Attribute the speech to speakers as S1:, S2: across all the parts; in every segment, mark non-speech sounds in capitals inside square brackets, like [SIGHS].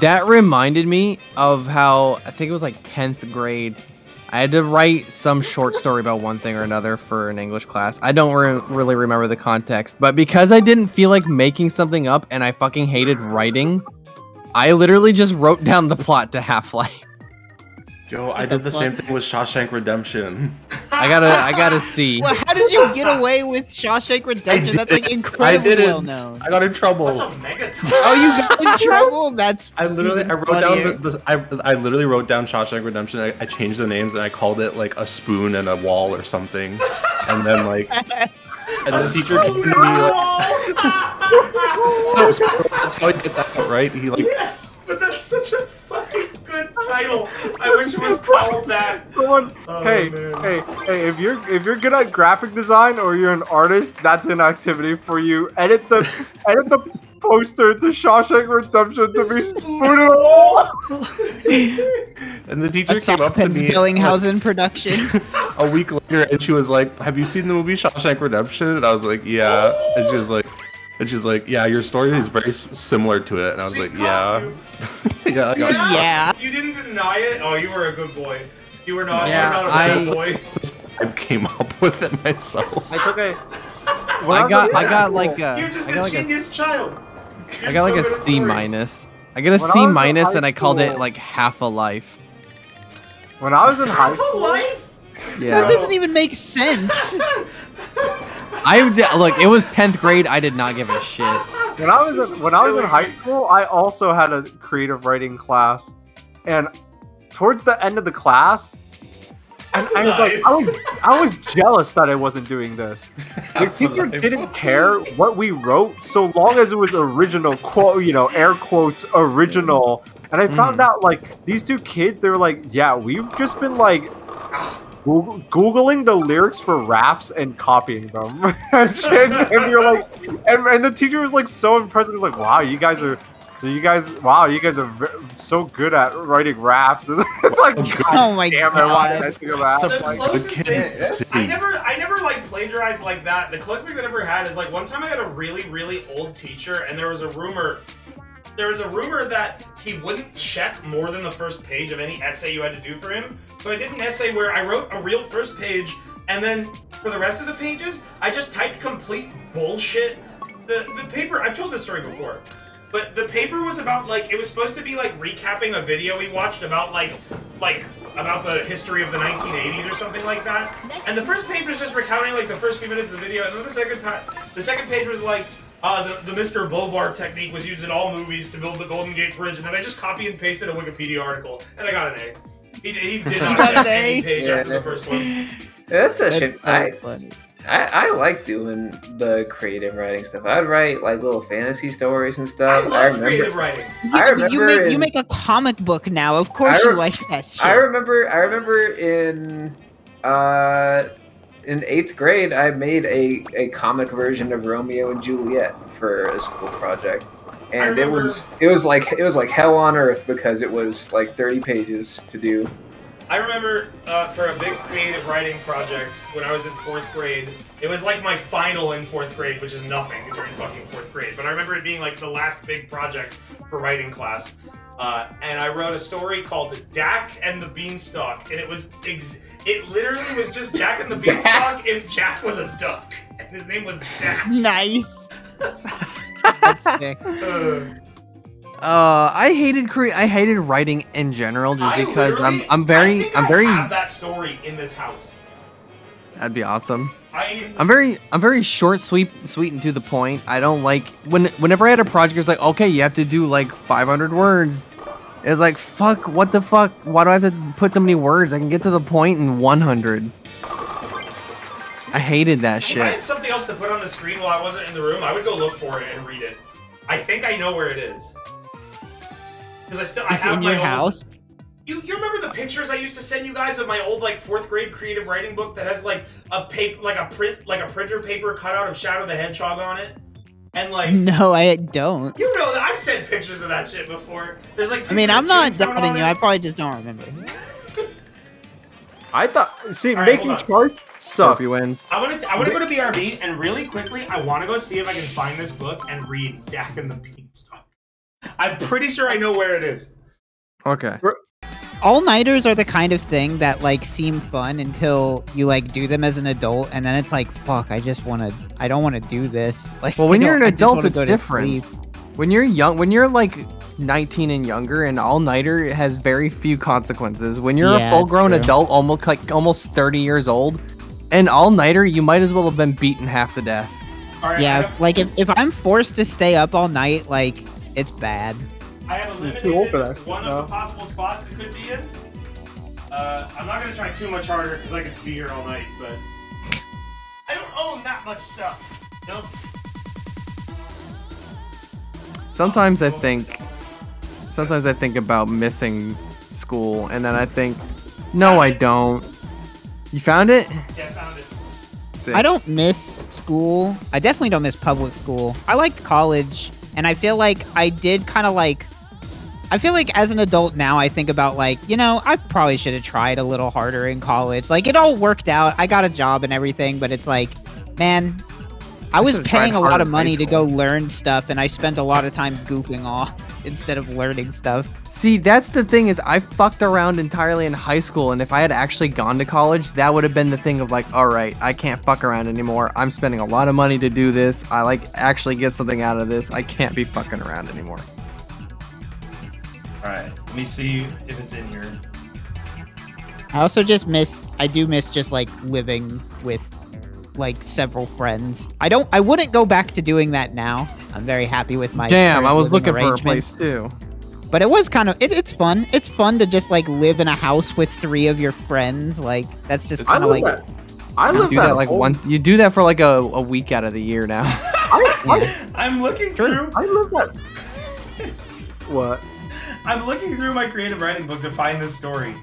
S1: That reminded me of how I think it was like 10th grade. I had to write some short story about one thing or another for an English class. I don't re- really remember the context, but because I didn't feel like making something up and I fucking hated writing, I literally just wrote down the plot to Half Life.
S2: Yo, I did the same thing with Shawshank Redemption.
S1: I gotta, I gotta see. [LAUGHS]
S3: Well, how did you get away with Shawshank Redemption? That's like
S2: I
S3: incredibly
S2: didn't.
S3: well known.
S2: I got in trouble.
S4: What's a mega
S3: Oh, you got in [LAUGHS] trouble? That's
S2: I literally, I
S3: even
S2: wrote down
S3: funnier.
S2: the, the I, I literally wrote down Shawshank Redemption. I, I changed the names and I called it like a spoon and a wall or something. And then like, and the [LAUGHS] teacher came to me like, that's how, that's how he gets out, right? He like,
S4: yes, but that's such a fucking good title. I wish it was called that. [LAUGHS]
S5: Someone,
S4: Oh,
S5: hey,
S4: man.
S5: hey, hey! If you're if you're good at graphic design or you're an artist, that's an activity for you. Edit the [LAUGHS] edit the poster to Shawshank Redemption to be spoonable. [LAUGHS]
S2: and the teacher
S3: a
S2: came up to
S3: Softens
S2: me
S3: Billinghausen production.
S2: a week later and she was like, "Have you seen the movie Shawshank Redemption?" And I was like, "Yeah." And she was like, and she's like, "Yeah, your story is very similar to it." And I was
S4: She
S2: like, "Yeah."
S4: you. [LAUGHS]
S2: yeah, I got-
S3: Yeah.
S4: You didn't deny it. Oh, you were a good boy. You were not.
S1: Yeah,
S4: you were not a
S1: I-
S4: bad boy. [LAUGHS]
S2: I came up with it myself.
S5: I took a. when
S1: I got, I got
S5: school-
S1: like a,
S4: You're just
S1: I
S4: a
S1: got like a,
S4: genius child. You're
S1: I got like
S4: so
S1: a
S4: good at
S1: C
S4: stories.
S1: minus. I got a
S5: When I
S1: C
S5: was in
S1: minus
S5: high
S1: and I called it like half a life.
S5: When I was in high
S4: Half a
S5: school,
S4: life.
S1: Yeah.
S3: That doesn't even make sense. [LAUGHS]
S1: I did, look. It was tenth grade. I did not give a shit.
S5: when I was in, when I was in high school, I also had a creative writing class, and towards the end of the class, and I was like, I was I was [LAUGHS] jealous that I wasn't doing this. [LAUGHS] The teacher didn't care what we wrote so long as it was original quote, you know, air quotes original. And I found
S1: Mhm.
S5: out like these two kids, they were like, yeah, we've just been like Google- googling the lyrics for raps and copying them. [LAUGHS] and, and you're like, and, and the teacher was like so impressed. He's like, wow, you guys are. So you guys, wow, you guys are so good at writing raps. [LAUGHS] it's like, oh, God
S3: Oh my
S5: damn it, why did I
S3: god.
S5: think of that?
S4: The
S5: Like,
S4: closest
S2: kid
S4: thing,
S2: in the city.
S4: I never, I never like plagiarized like that. The closest thing that I ever had is like one time I had a really, really old teacher, and there was a rumor. There was a rumor that he wouldn't check more than the first page of any essay you had to do for him. So I did an essay where I wrote a real first page, and then for the rest of the pages, I just typed complete bullshit. The the paper, I've told this story before. But the paper was about like it was supposed to be like recapping a video we watched about like like about the history of the 1980s or something like that. And the first page was just recounting like the first few minutes of the video, and then the second the second page was like uh, the, the Mr. Bobar technique was used in all movies to build the Golden Gate Bridge, and then I just copy and pasted a Wikipedia article, and I got an A. He, he did not [LAUGHS]
S3: got
S4: check
S3: an
S4: any
S3: A?
S4: page
S6: Yeah.
S4: after the first one.
S6: That's a
S3: That's
S6: shit. I,
S3: funny.
S6: I I like doing the creative writing stuff. I'd write like little fantasy stories and
S4: I
S6: stuff.
S4: love
S6: I, remember.
S4: creative writing.
S3: You,
S6: I
S3: you
S6: remember
S3: make you make a comic book now. Of course
S6: I
S3: you like that shit.
S6: I remember. I remember in uh in eighth grade, I made a a comic version of Romeo and Juliet for a school project, and it was it was like it was like hell on earth because it was like thirty pages to do.
S4: I remember uh, for a big creative writing project when I was in fourth grade. It was like my final in fourth grade, which is nothing because you're in fucking fourth grade. But I remember it being like the last big project for writing class. Uh, and I wrote a story called Dak and the Beanstalk, and it was ex- it literally was just Jack and the [LAUGHS] Beanstalk if Jack was a duck, and his name was Dak. [LAUGHS]
S3: Nice. That's [LAUGHS] sick.
S4: Uh,
S1: Uh, I hated cre- I hated writing in general just
S4: I
S1: because I'm I'm
S4: I
S1: very
S4: think
S1: I'm very
S4: have that story in this house.
S1: That'd be awesome.
S4: I
S1: I'm very I'm very short, sweet, sweet and to the point. I don't like when whenever I had a project, it's like okay, you have to do like 500 words. It's like fuck, what the fuck? Why do I have to put so many words? I can get to the point in 100. I hated that shit.
S4: If I had something else to put on the screen while I wasn't in the room, I would go look for it and read it. I think I know where it is. Because I still I
S3: It's
S4: have
S3: in
S4: my
S3: your
S4: old-
S3: house.
S4: You you remember the pictures I used to send you guys of my old like fourth grade creative writing book that has like a paper like a print like a printer paper cutout of Shadow the Hedgehog on it, and like. [LAUGHS]
S3: No, I don't.
S4: You know that I've sent pictures of that shit before. There's like.
S3: I mean, I'm not doubting you.
S4: it.
S3: I probably just don't remember.
S5: I thought, see,
S4: All right,
S5: making
S4: hold on.
S5: charts sucks.
S1: Scorpio wins.
S4: I want to. I want to go to BRB and really quickly, I want to go see if I can find this book and read Dak and the Beanstalk. I'm pretty sure I know where it is.
S1: Okay.
S3: All nighters are the kind of thing that like seem fun until you like do them as an adult, and then it's like, fuck, I just want to, I don't want to do this. [LAUGHS] Like,
S1: Well, when you're an adult, it's different. When you're young, when you're like 19 and younger, an all nighter has very few consequences. When you're
S3: Yeah,
S1: a full grown
S3: true.
S1: adult, almost like almost 30 years old, an all nighter, you might as well have been beaten half to death.
S4: All right.
S3: Yeah, like if, if I'm forced to stay up all night, like it's bad.
S4: I have
S5: You're
S4: eliminated
S5: too old for that.
S4: one
S5: No.
S4: of the possible spots it could be in. Uh, I'm not gonna try too much harder because I could be here all night, but I don't own that much stuff. No.
S1: Sometimes I think, sometimes I think about missing school, and then I think, no, I don't. You found it?
S4: Yeah, I found it.
S1: Sick.
S3: I don't miss school. I definitely don't miss public school. I liked college, and I feel like I did kind of like. I feel like as an adult now, I think about like, you know, I probably should have tried a little harder in college. Like, it all worked out. I got a job and everything, but it's like, man, I was
S1: should've
S3: paying a lot of money to go learn stuff, and I spent a lot of time goofing off [LAUGHS] instead of learning stuff.
S1: See, that's the thing is I fucked around entirely in high school, and if I had actually gone to college, that would have been the thing of like, all right, I can't fuck around anymore. I'm spending a lot of money to do this. I like actually get something out of this. I can't be fucking around anymore.
S4: All right. Let me see if it's in here.
S3: I also just miss I do miss just like living with like several friends. I don't I wouldn't go back to doing that now. I'm very happy with my
S1: Damn, I was looking for a place too.
S3: But it was kind of it, it's fun. It's fun to just like live in a house with three of your friends. Like that's just
S5: I
S3: kind of like
S5: that. I live
S1: do
S5: that
S1: that like
S5: whole-
S1: once. You do that for like a, a week out of the year now. [LAUGHS]
S5: I, I, [LAUGHS]
S4: I'm looking
S3: Sure.
S4: through.
S5: I live that. What?
S4: I'm looking through my creative writing book to find this story.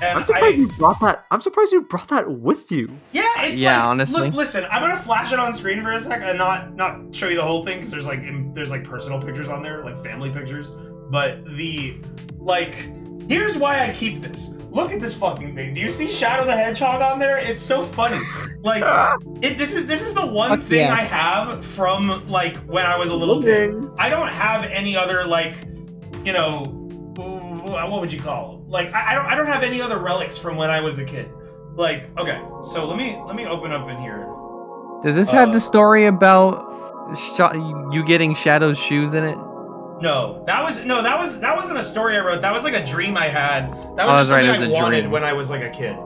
S4: And
S5: I'm surprised
S4: I,
S5: you brought that. I'm surprised you brought that with you.
S4: yeah, it's
S1: Yeah,
S4: like,
S1: honestly.
S4: Look, listen, I'm gonna flash it on screen for a sec and not not show you the whole thing because there's like there's like personal pictures on there, like family pictures. But the like, here's why I keep this. Look at this fucking thing. Do you see Shadow the Hedgehog on there? It's so funny. Like, [LAUGHS] it, this is this is the one
S3: Fuck
S4: thing I have from like when I was a little kid. I don't have any other like, you know, what would you call it? like I, I don't I don't have any other relics from when I was a kid. Like okay, so let me let me open up in here.
S1: Does this have
S4: Uh,
S1: the story about sh- you getting Shadow's shoes in it?
S4: No, that was no that was that wasn't a story I wrote. That was like a dream I had. That
S1: Oh,
S4: was just
S1: right,
S4: something
S1: it was
S4: I wanted
S1: dream.
S4: when I was like a kid.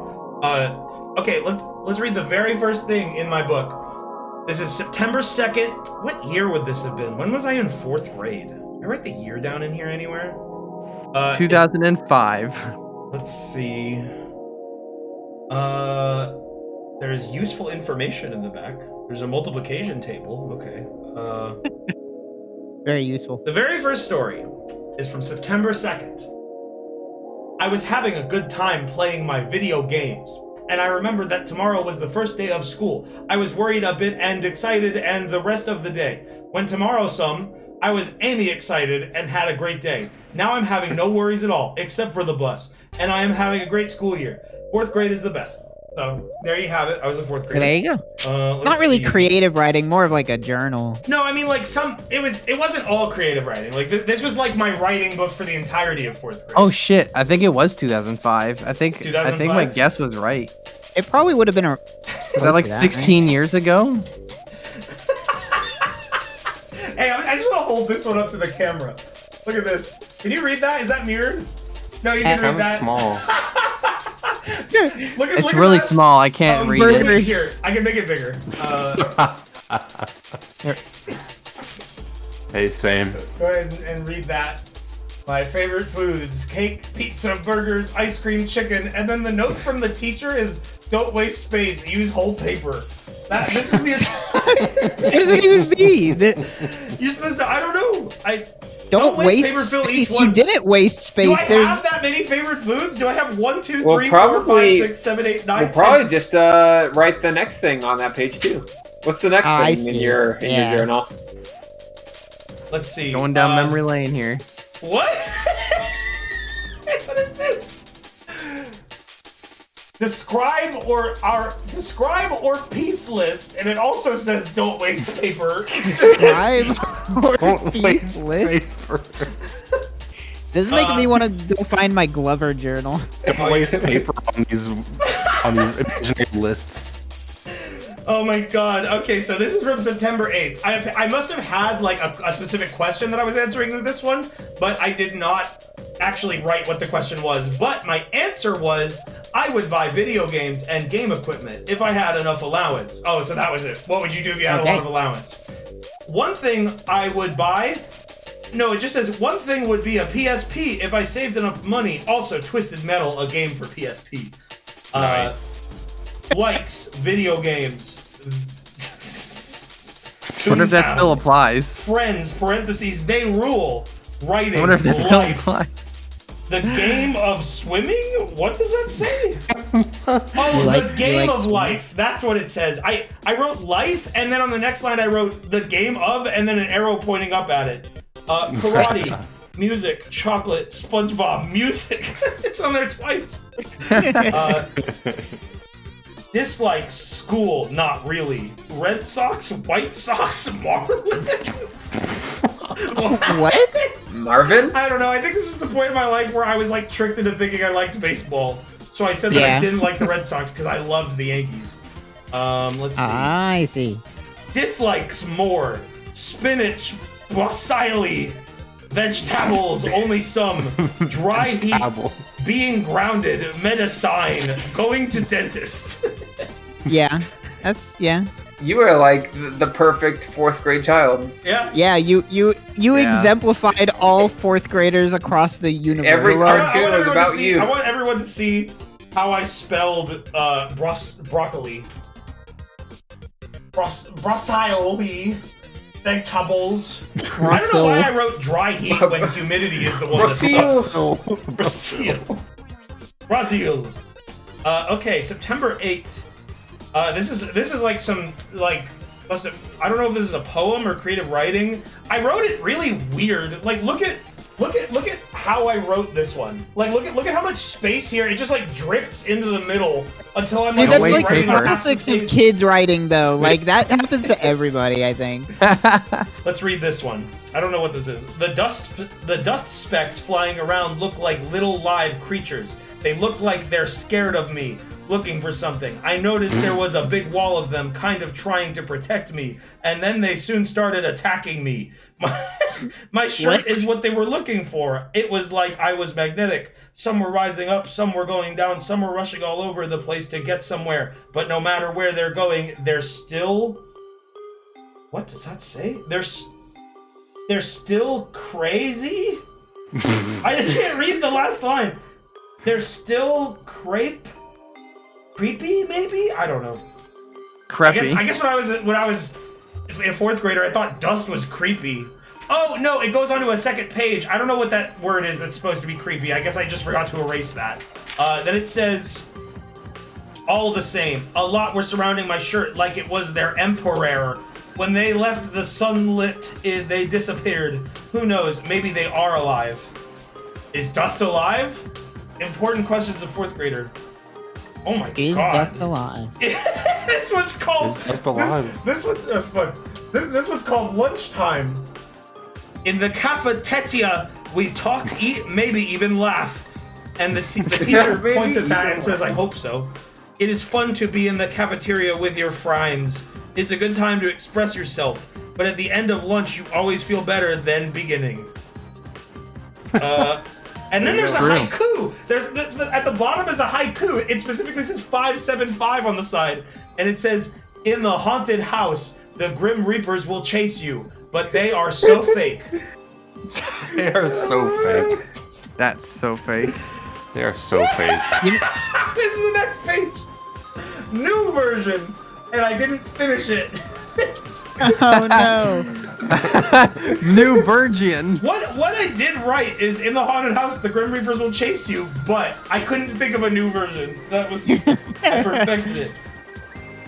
S4: Uh, okay, let's let's read the very first thing in my book. This is September second. What year would this have been? When was I in fourth grade? I write the year down in here anywhere. Uh,
S1: 2005.
S4: Let's see. Uh, there's useful information in the back. There's a multiplication table. Okay. Uh, [LAUGHS]
S3: very useful.
S4: the very first story is from September 2nd. I was having a good time playing my video games, and I remembered that tomorrow was the first day of school. I was worried a bit and excited, and the rest of the day. When tomorrow some, I was Amy excited and had a great day. Now I'm having no worries at all, except for the bus, and I am having a great school year. Fourth grade is the best. So there you have it. I was a fourth grader.
S3: There you go.
S4: Uh,
S3: Not really
S4: see.
S3: creative writing, more of like a journal.
S4: No, I mean like some. It was. It wasn't all creative writing. Like th- this was like my writing book for the entirety of fourth grade.
S1: Oh shit! I think it was 2005. I think 2005? I think my guess was right.
S3: It probably would have been a.
S1: Is that like
S3: Close to that,
S1: 16 years ago? [LAUGHS]
S4: Hey, I, I just want to hold this one up to the camera. Look at this. Can you read that? Is that mirrored? No, you can
S3: Uh,
S4: read that.
S2: small. [LAUGHS]
S4: Look at.
S1: It's
S4: look at
S1: really
S4: that.
S1: small. I can't
S4: Um,
S1: read
S4: look
S1: it.
S4: at
S3: Burgers.
S4: Here, I can make it bigger. [LAUGHS] Uh,
S2: Hey, same.
S4: go ahead and, and read that. My favorite foods: cake, pizza, burgers, ice cream, chicken, and then the note from the teacher is: "Don't waste space. Use whole paper." That this is the entire.
S3: What does it even mean? [LAUGHS]
S4: You're supposed to. I don't know. I
S3: Don't,
S4: waste
S3: waste,
S4: paper,
S3: space.
S4: each one.
S3: You didn't waste space.
S4: do I
S3: There's
S4: have that many favorite foods? Do I have one, two,
S6: Well,
S4: three, four, five,
S6: probably-
S4: six, seven, eight, nine,
S6: We'll
S4: ten?
S6: probably just uh, write the next thing on that page too. What's the next thing in your in
S3: Yeah.
S6: your journal?
S4: Let's see.
S1: Going down
S4: uh,
S1: memory lane here.
S4: What? [LAUGHS] what is this? describe or our describe or piece list, and it also says don't waste paper. [LAUGHS]
S3: Describe or
S2: Don't
S3: piece
S2: waste
S3: list.
S2: paper.
S3: This is making
S4: Uh,
S3: me want to go find my Glover journal.
S2: Don't waste paper on these on these imaginary lists.
S4: Oh my god. Okay, so this is from September 8th. I, I must have had like a, a specific question that I was answering with this one, but I did not actually write what the question was. But my answer was I would buy video games and game equipment if I had enough allowance. Oh, so that was it. What would you do if you had a lot of allowance? One thing I would buy. No, it just says one thing would be a PSP if I saved enough money. Also, Twisted Metal, a game for PSP. Uh, likes video games.
S1: I wonder if that still applies.
S4: Friends, parentheses, they rule. Writing,
S1: I wonder if that still
S4: life.
S1: applies.
S4: The game of swimming? What does that say? [LAUGHS] oh,
S3: You like-
S4: the
S3: you
S4: game
S3: like
S4: of
S3: swimming?
S4: life. That's what it says. I, I wrote life, and then on the next line I wrote the game of, and then an arrow pointing up at it. Uh, [LAUGHS] karate, music, chocolate, SpongeBob, music. [LAUGHS] it's on there twice. Uh, dislikes school, not really. Red Sox, White Sox, [LAUGHS] Marlins. [LAUGHS]
S3: What?
S6: Marvin?
S4: I don't know. I think this is the point in my life where I was like tricked into thinking I liked baseball. So I said that I didn't like the Red Sox because I loved the Yankees. Um, let's see.
S3: I see.
S4: Dislikes more. Spinach, broccoli, vegetables, only some. [LAUGHS] Dry heat,
S2: Vegetable.
S4: Being grounded, medicine, going to dentist. [LAUGHS]
S3: Yeah, that's yeah,
S6: You were like the, the perfect fourth grade child.
S4: yeah.
S3: yeah. You you you
S1: Yeah.
S3: exemplified all fourth graders across the universe.
S6: Every
S4: I want-
S6: cartoon
S4: want
S6: was
S4: everyone to
S6: about
S4: see-
S6: you.
S4: I want everyone to see how I spelled uh, bros- broccoli. Bros- broccoli. Vegetables. [LAUGHS] I don't know why I wrote dry heat when [LAUGHS] humidity is the one that
S6: Brazil.
S4: sucks. [LAUGHS] Brazil. Brazil. Uh, okay, September 8th. Uh, this is this is like some like must have I don't know if this is a poem or creative writing. I wrote it really weird. Like look at look at look at how I wrote this one. Like look at look at how much space here. It just like drifts into the middle until I'm
S3: Dude,
S4: like
S3: that's
S1: Wait,
S3: like
S4: writing
S1: paper.
S4: on half
S3: classics of kids writing, though. Like that happens to everybody, I think. [LAUGHS]
S4: Let's read this one. I don't know what this is. The dust the dust specks flying around look like little live creatures. They look like they're scared of me, looking for something. I noticed there was a big wall of them kind of trying to protect me, and then they soon started attacking me. [LAUGHS] My, my shirt
S3: What?
S4: is what they were looking for. It was like I was magnetic. Some were rising up, some were going down, some were rushing all over the place to get somewhere. But no matter where they're going, they're still what does that say? They're s- they're still crazy. [LAUGHS] I can't read the last line. They're still crepe, creepy. Maybe I don't know. I guess
S1: Creepy.
S4: I guess when I was when I was in fourth grader, I thought dust was creepy. Oh no, it goes onto a second page. I don't know what that word is that's supposed to be creepy. I guess I just forgot to erase that. Uh, then it says, all the same, a lot were surrounding my shirt like it was their emperor. When they left the sunlit, eh, they disappeared. Who knows? Maybe they are alive. Is Dust alive? Important questions of fourth grader. Oh my
S3: Is
S4: god.
S3: Dust alive? [LAUGHS]
S4: this one's called.
S2: Is Dust
S4: this-
S2: alive?
S4: This, one. Uh, fuck. This this one's called lunchtime. In the cafeteria, we talk, [LAUGHS] eat, maybe even laugh. And the, t- the [LAUGHS] teacher
S6: Maybe
S4: points at that and says, "I hope so." It is fun to be in the cafeteria with your friends. It's a good time to express yourself. But at the end of lunch, you always feel better than beginning. Uh, and then there's a
S1: True.
S4: haiku. There's the, the, at the bottom is a haiku. It specifically says five seven five on the side, and it says, "In the haunted house, the grim reapers will chase you, but they are so [LAUGHS] fake."
S2: They are so fake.
S1: That's so fake.
S2: They are so fake. [LAUGHS]
S4: this is the next page. New version, and I didn't finish it. [LAUGHS]
S3: Oh no! [LAUGHS]
S1: New Virgin.
S4: what what I did right is in the haunted house, the grim reapers will chase you, but I couldn't think of a new version. That was I [LAUGHS] perfected it.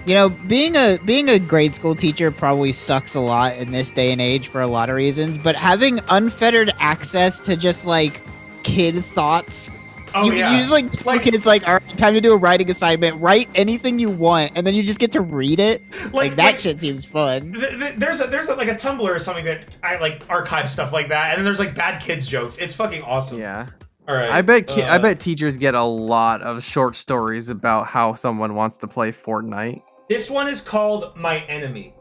S3: You know, being a being a grade school teacher probably sucks a lot in this day and age for a lot of reasons. But having unfettered access to just like kid thoughts
S4: Oh
S3: you,
S4: yeah.
S3: you just like tell
S4: Like-
S3: kids like, all right, time to do a writing assignment. Write anything you want, and then you just get to read it. Like, that
S4: like-
S3: shit seems fun.
S4: Th- th- There's a, there's a, like a Tumblr or something that I like archive stuff like that, and then there's like bad kids jokes. It's fucking awesome.
S1: Yeah.
S4: All right.
S1: I bet ki- I
S4: uh,
S1: bet teachers get a lot of short stories about how someone wants to play Fortnite.
S4: this one is called My Enemy.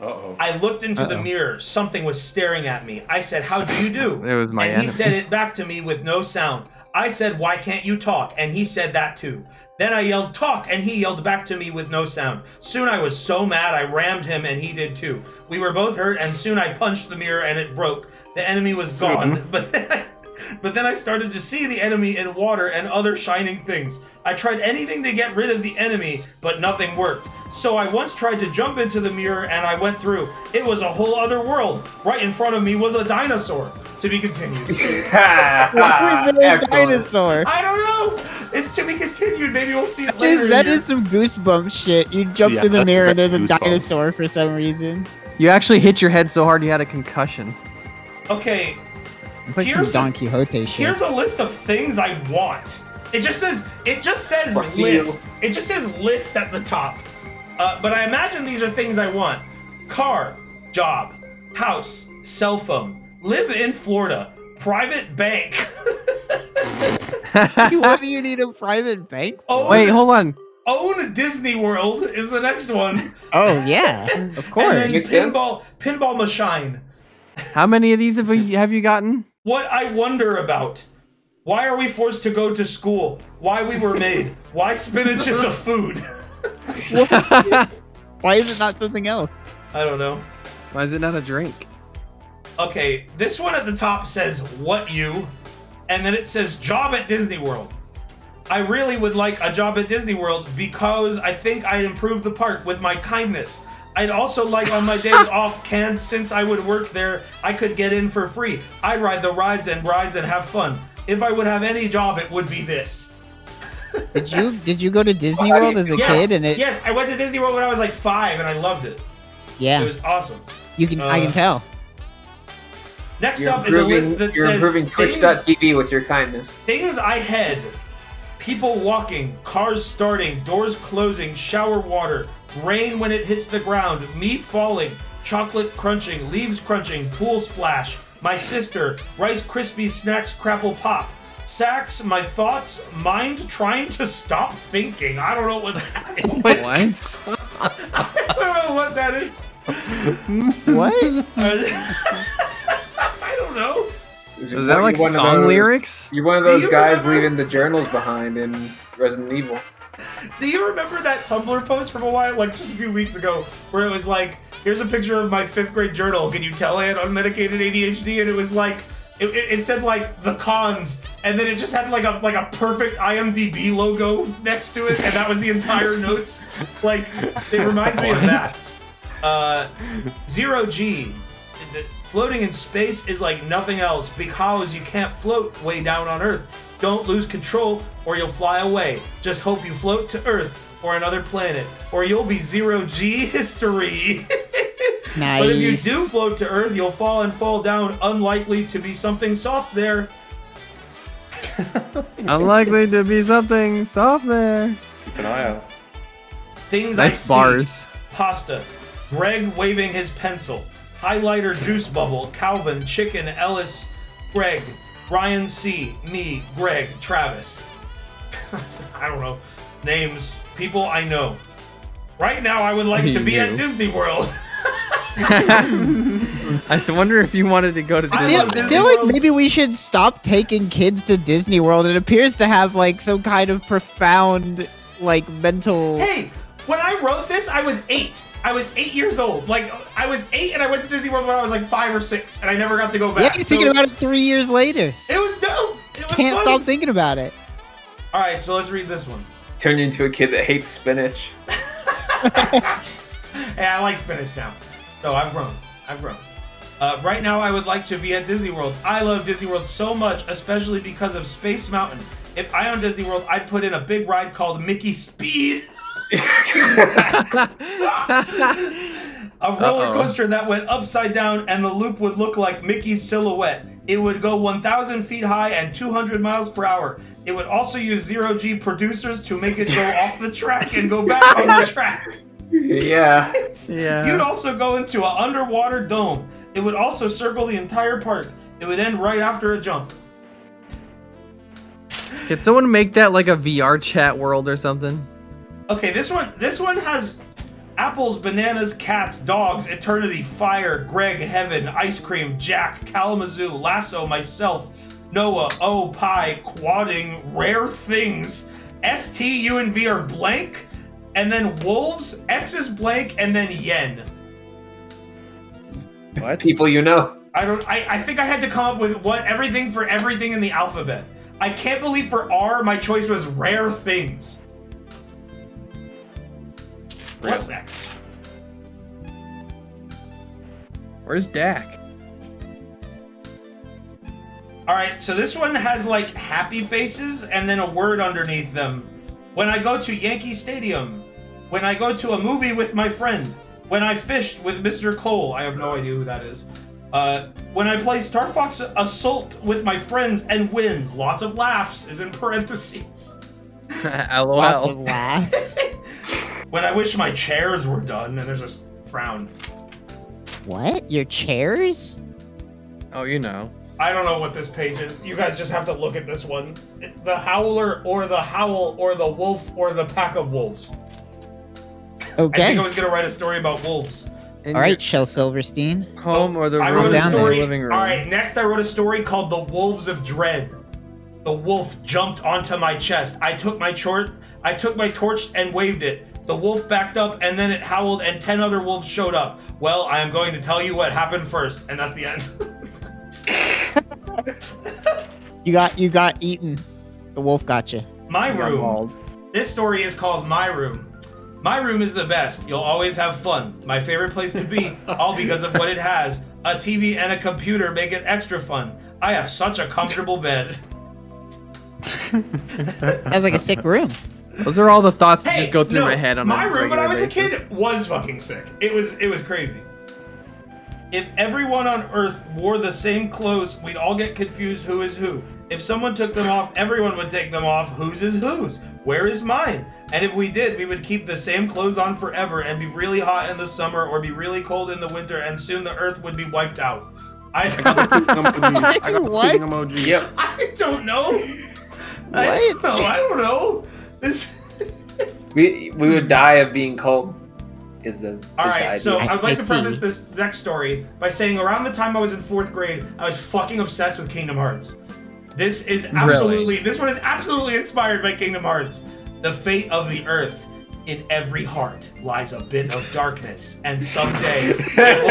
S2: Uh oh.
S4: I looked into the
S1: Uh-oh.
S4: mirror. Something was staring at me. I said, "How do you do?" [LAUGHS]
S1: It was my
S4: and
S1: enemy.
S4: he said it back to me with no sound. I said, "Why can't you talk?" And he said that too. Then I yelled, "Talk!" and he yelled back to me with no sound. Soon I was so mad I rammed him and he did too. We were both hurt and soon I punched the mirror and it broke. The enemy was gone, [LAUGHS] but then I, but then I started to see the enemy in water and other shining things. I tried anything to get rid of the enemy, but nothing worked. So I once tried to jump into the mirror and I went through. It was a whole other world. Right in front of me was a dinosaur. To be continued.
S3: Why is there a dinosaur?
S4: I don't know. It's to be continued. Maybe we'll see it later.
S3: Dude, that some goosebump shit. You jumped
S2: Yeah,
S3: through the mirror and
S2: very
S3: there's a
S2: goosebumps.
S3: dinosaur for some reason.
S1: You actually hit your head so hard you had a concussion.
S4: Okay,
S3: It's like
S4: Here's
S3: some
S4: a-
S3: Don Quixote shit.
S4: here's a list of things I want. It just says it just says
S6: Fuck you.
S4: list. It just says list at the top. Uh, but I imagine these are things I want: car, job, house, cell phone, live in Florida, private bank. [LAUGHS]
S3: Why do you need a private bank?
S4: own,
S1: Wait, hold on.
S4: own Disney World is the next one.
S3: Oh yeah, of course. [LAUGHS]
S4: And then
S3: course.
S4: Pinball, pinball machine.
S1: How many of these have you, have you gotten?
S4: What I wonder about. Why are we forced to go to school? Why we were made? Why spinach is a food? [LAUGHS]
S3: Why is it not something else?
S4: I don't know.
S1: Why is it not a drink?
S4: Okay, this one at the top says what you, and then it says job at Disney World. I really would like a job at Disney World because I think I'd improve the park with my kindness. I'd also like on my days [LAUGHS] off, can since I would work there, I could get in for free. I'd ride the rides and rides and have fun. If I would have any job, it would be this. [LAUGHS]
S3: Did you did you go to Disney
S6: Well, how
S3: World
S6: do
S3: as a
S4: yes,
S3: kid and it?
S4: yes, I went to Disney World when I was like five, and I loved it.
S3: Yeah,
S4: It was awesome.
S3: you can. I
S4: uh,
S3: can tell.
S4: Next
S6: You're
S4: up is a
S6: improving,
S4: list that
S6: you're
S4: says
S6: improving
S4: things,
S6: Twitch.tv with your kindness.
S4: things I had. People walking, cars starting, doors closing, shower water, rain when it hits the ground, me falling, chocolate crunching, leaves crunching, pool splash, my sister, Rice Krispie snacks crapple pop, sacks, my thoughts, mind trying to stop thinking. I don't know what that [LAUGHS] is.
S1: What?
S4: I don't know what that is.
S3: What? [LAUGHS]
S4: I don't know.
S6: Is
S1: Is that like
S6: one
S1: song
S6: those-
S1: lyrics?
S6: You're one of those guys
S4: remember-
S6: leaving the journals behind in Resident Evil.
S4: Do you remember that Tumblr post from a while, like just a few weeks ago, where it was like, "Here's a picture of my fifth grade journal. Can you tell I had unmedicated ADHD?" And it was like, it, it, it said like the cons, and then it just had like a like a perfect IMDb logo next to it, and that was the entire notes. Like, it reminds me of that. Uh, Zero G. Floating in space is like nothing else because you can't float way down on Earth. Don't lose control or you'll fly away. Just hope you float to Earth or another planet or you'll be zero G [LAUGHS] history. But if you do float to Earth, you'll fall and fall down, unlikely to be something soft there. [LAUGHS]
S1: Unlikely to be something soft there.
S2: Keep an eye out.
S4: Things I
S1: Nice
S4: see.
S1: bars.
S4: Pasta. Greg waving his pencil. Highlighter juice bubble. Calvin, chicken, Ellis, Greg. Ryan C. Me, Greg, Travis. [LAUGHS] I don't know. Names. People I know. Right now, I would like to
S1: You
S4: be at
S1: knew.
S4: Disney World. [LAUGHS]
S1: I wonder if you wanted to go to
S4: I
S3: I
S1: Disney.
S3: feel, I
S4: Disney
S3: feel like maybe we should stop taking kids to Disney World. It appears to have like some kind of profound, like mental.
S4: hey, when I wrote this, I was eight. I was eight years old. Like, I was eight and I went to Disney World when I was like five or six, and I never got to go back.
S3: yeah,
S4: back.
S3: you're thinking
S4: So
S3: about it three years later.
S4: It was dope. It was
S3: Can't
S4: fun.
S3: stop thinking about it.
S4: All right, so let's read this one.
S6: Turn you into a kid that hates spinach. [LAUGHS] [LAUGHS]
S4: Hey, I like spinach now. So I've grown. I've grown. Uh, right now, I would like to be at Disney World. I love Disney World so much, especially because of Space Mountain. If I owned Disney World, I'd put in a big ride called Mickey Speed, [LAUGHS] a roller
S1: Uh-oh.
S4: coaster that went upside down, and the loop would look like Mickey's silhouette. It would go 1,000 feet high and 200 miles per hour. It would also use zero G producers to make it go off the track and go back on the track.
S6: Yeah.
S1: Yeah.
S4: You'd also go into an underwater dome. It would also circle the entire park. It would end right after a jump.
S1: Can someone make that like a VR chat world or something?
S4: Okay, this one this one has apples, bananas, cats, dogs, eternity, fire, Greg, heaven, ice cream, Jack, Kalamazoo, lasso, myself, Noah, O, pie, quadding, rare things, ST, U, and V are blank, and then wolves, X is blank, and then yen.
S1: What?
S6: People you know.
S4: I don't. I, I think I had to come up with what everything for everything in the alphabet. I can't believe for R my choice was rare things. What's next?
S1: Where's Dak?
S4: All right, so this one has like happy faces and then a word underneath them. When I go to Yankee Stadium, when I go to a movie with my friend, when I fished with Mr. Cole, I have no idea who that is. Uh, when I play Star Fox Assault with my friends and win, lots of laughs is in parentheses. [LAUGHS] [LAUGHS] LOL.
S3: Lots of laughs. [LAUGHS]
S4: When I wish my chairs were done, and there's a s- frown.
S3: what? Your chairs?
S1: Oh, you know.
S4: I don't know what this page is. You guys just have to look at this one. The howler, or the howl, or the wolf, or the pack of wolves. Okay. I
S3: Okay.
S4: think I was gonna write a story about wolves.
S1: In
S3: All right, Shel Silverstein.
S1: home or the
S4: I
S1: room
S4: wrote a
S3: down
S1: in
S3: there.
S4: story.
S1: the living room.
S4: All right, next I wrote a story called "The Wolves of Dread." The wolf jumped onto my chest. I took my torch. I took my torch and waved it. The wolf backed up, and then it howled, and ten other wolves showed up. Well, I am going to tell you what happened first, and that's the end. [LAUGHS]
S3: You got you got eaten. The wolf got you.
S4: my
S1: You
S4: room. This story is called My Room. My room is the best. You'll always have fun. My favorite place to be, [LAUGHS] all because of what it has. A TV and a computer make it extra fun. I have such a comfortable bed.
S3: That was like a sick room. [LAUGHS]
S1: Those are all the thoughts that
S4: Hey,
S1: just go through
S4: no,
S1: my head on
S4: my
S1: a
S4: room when I
S1: regular
S4: was a kid was fucking sick. It was it was crazy. If everyone on Earth wore the same clothes, we'd all get confused who is who. If someone took them off, everyone would take them off. Whose is whose? Where is mine? And if we did, we would keep the same clothes on forever and be really hot in the summer or be really cold in the winter, and soon the Earth would be wiped out. I, [LAUGHS]
S2: emoji. I got the
S3: What?
S2: emoji.
S6: Yep.
S4: I don't know. I don't
S3: What?
S4: know. I don't know. This. [LAUGHS]
S6: We we would die of being cold. Is the is
S4: All
S6: the idea.
S4: so
S3: I-
S4: I would like
S3: I
S4: to preface
S3: see.
S4: this next story by saying around the time I was in fourth grade, I was fucking obsessed with Kingdom Hearts. This is absolutely, this one is absolutely inspired by Kingdom Hearts. The fate of the earth. In every heart lies a bit of darkness, and someday, it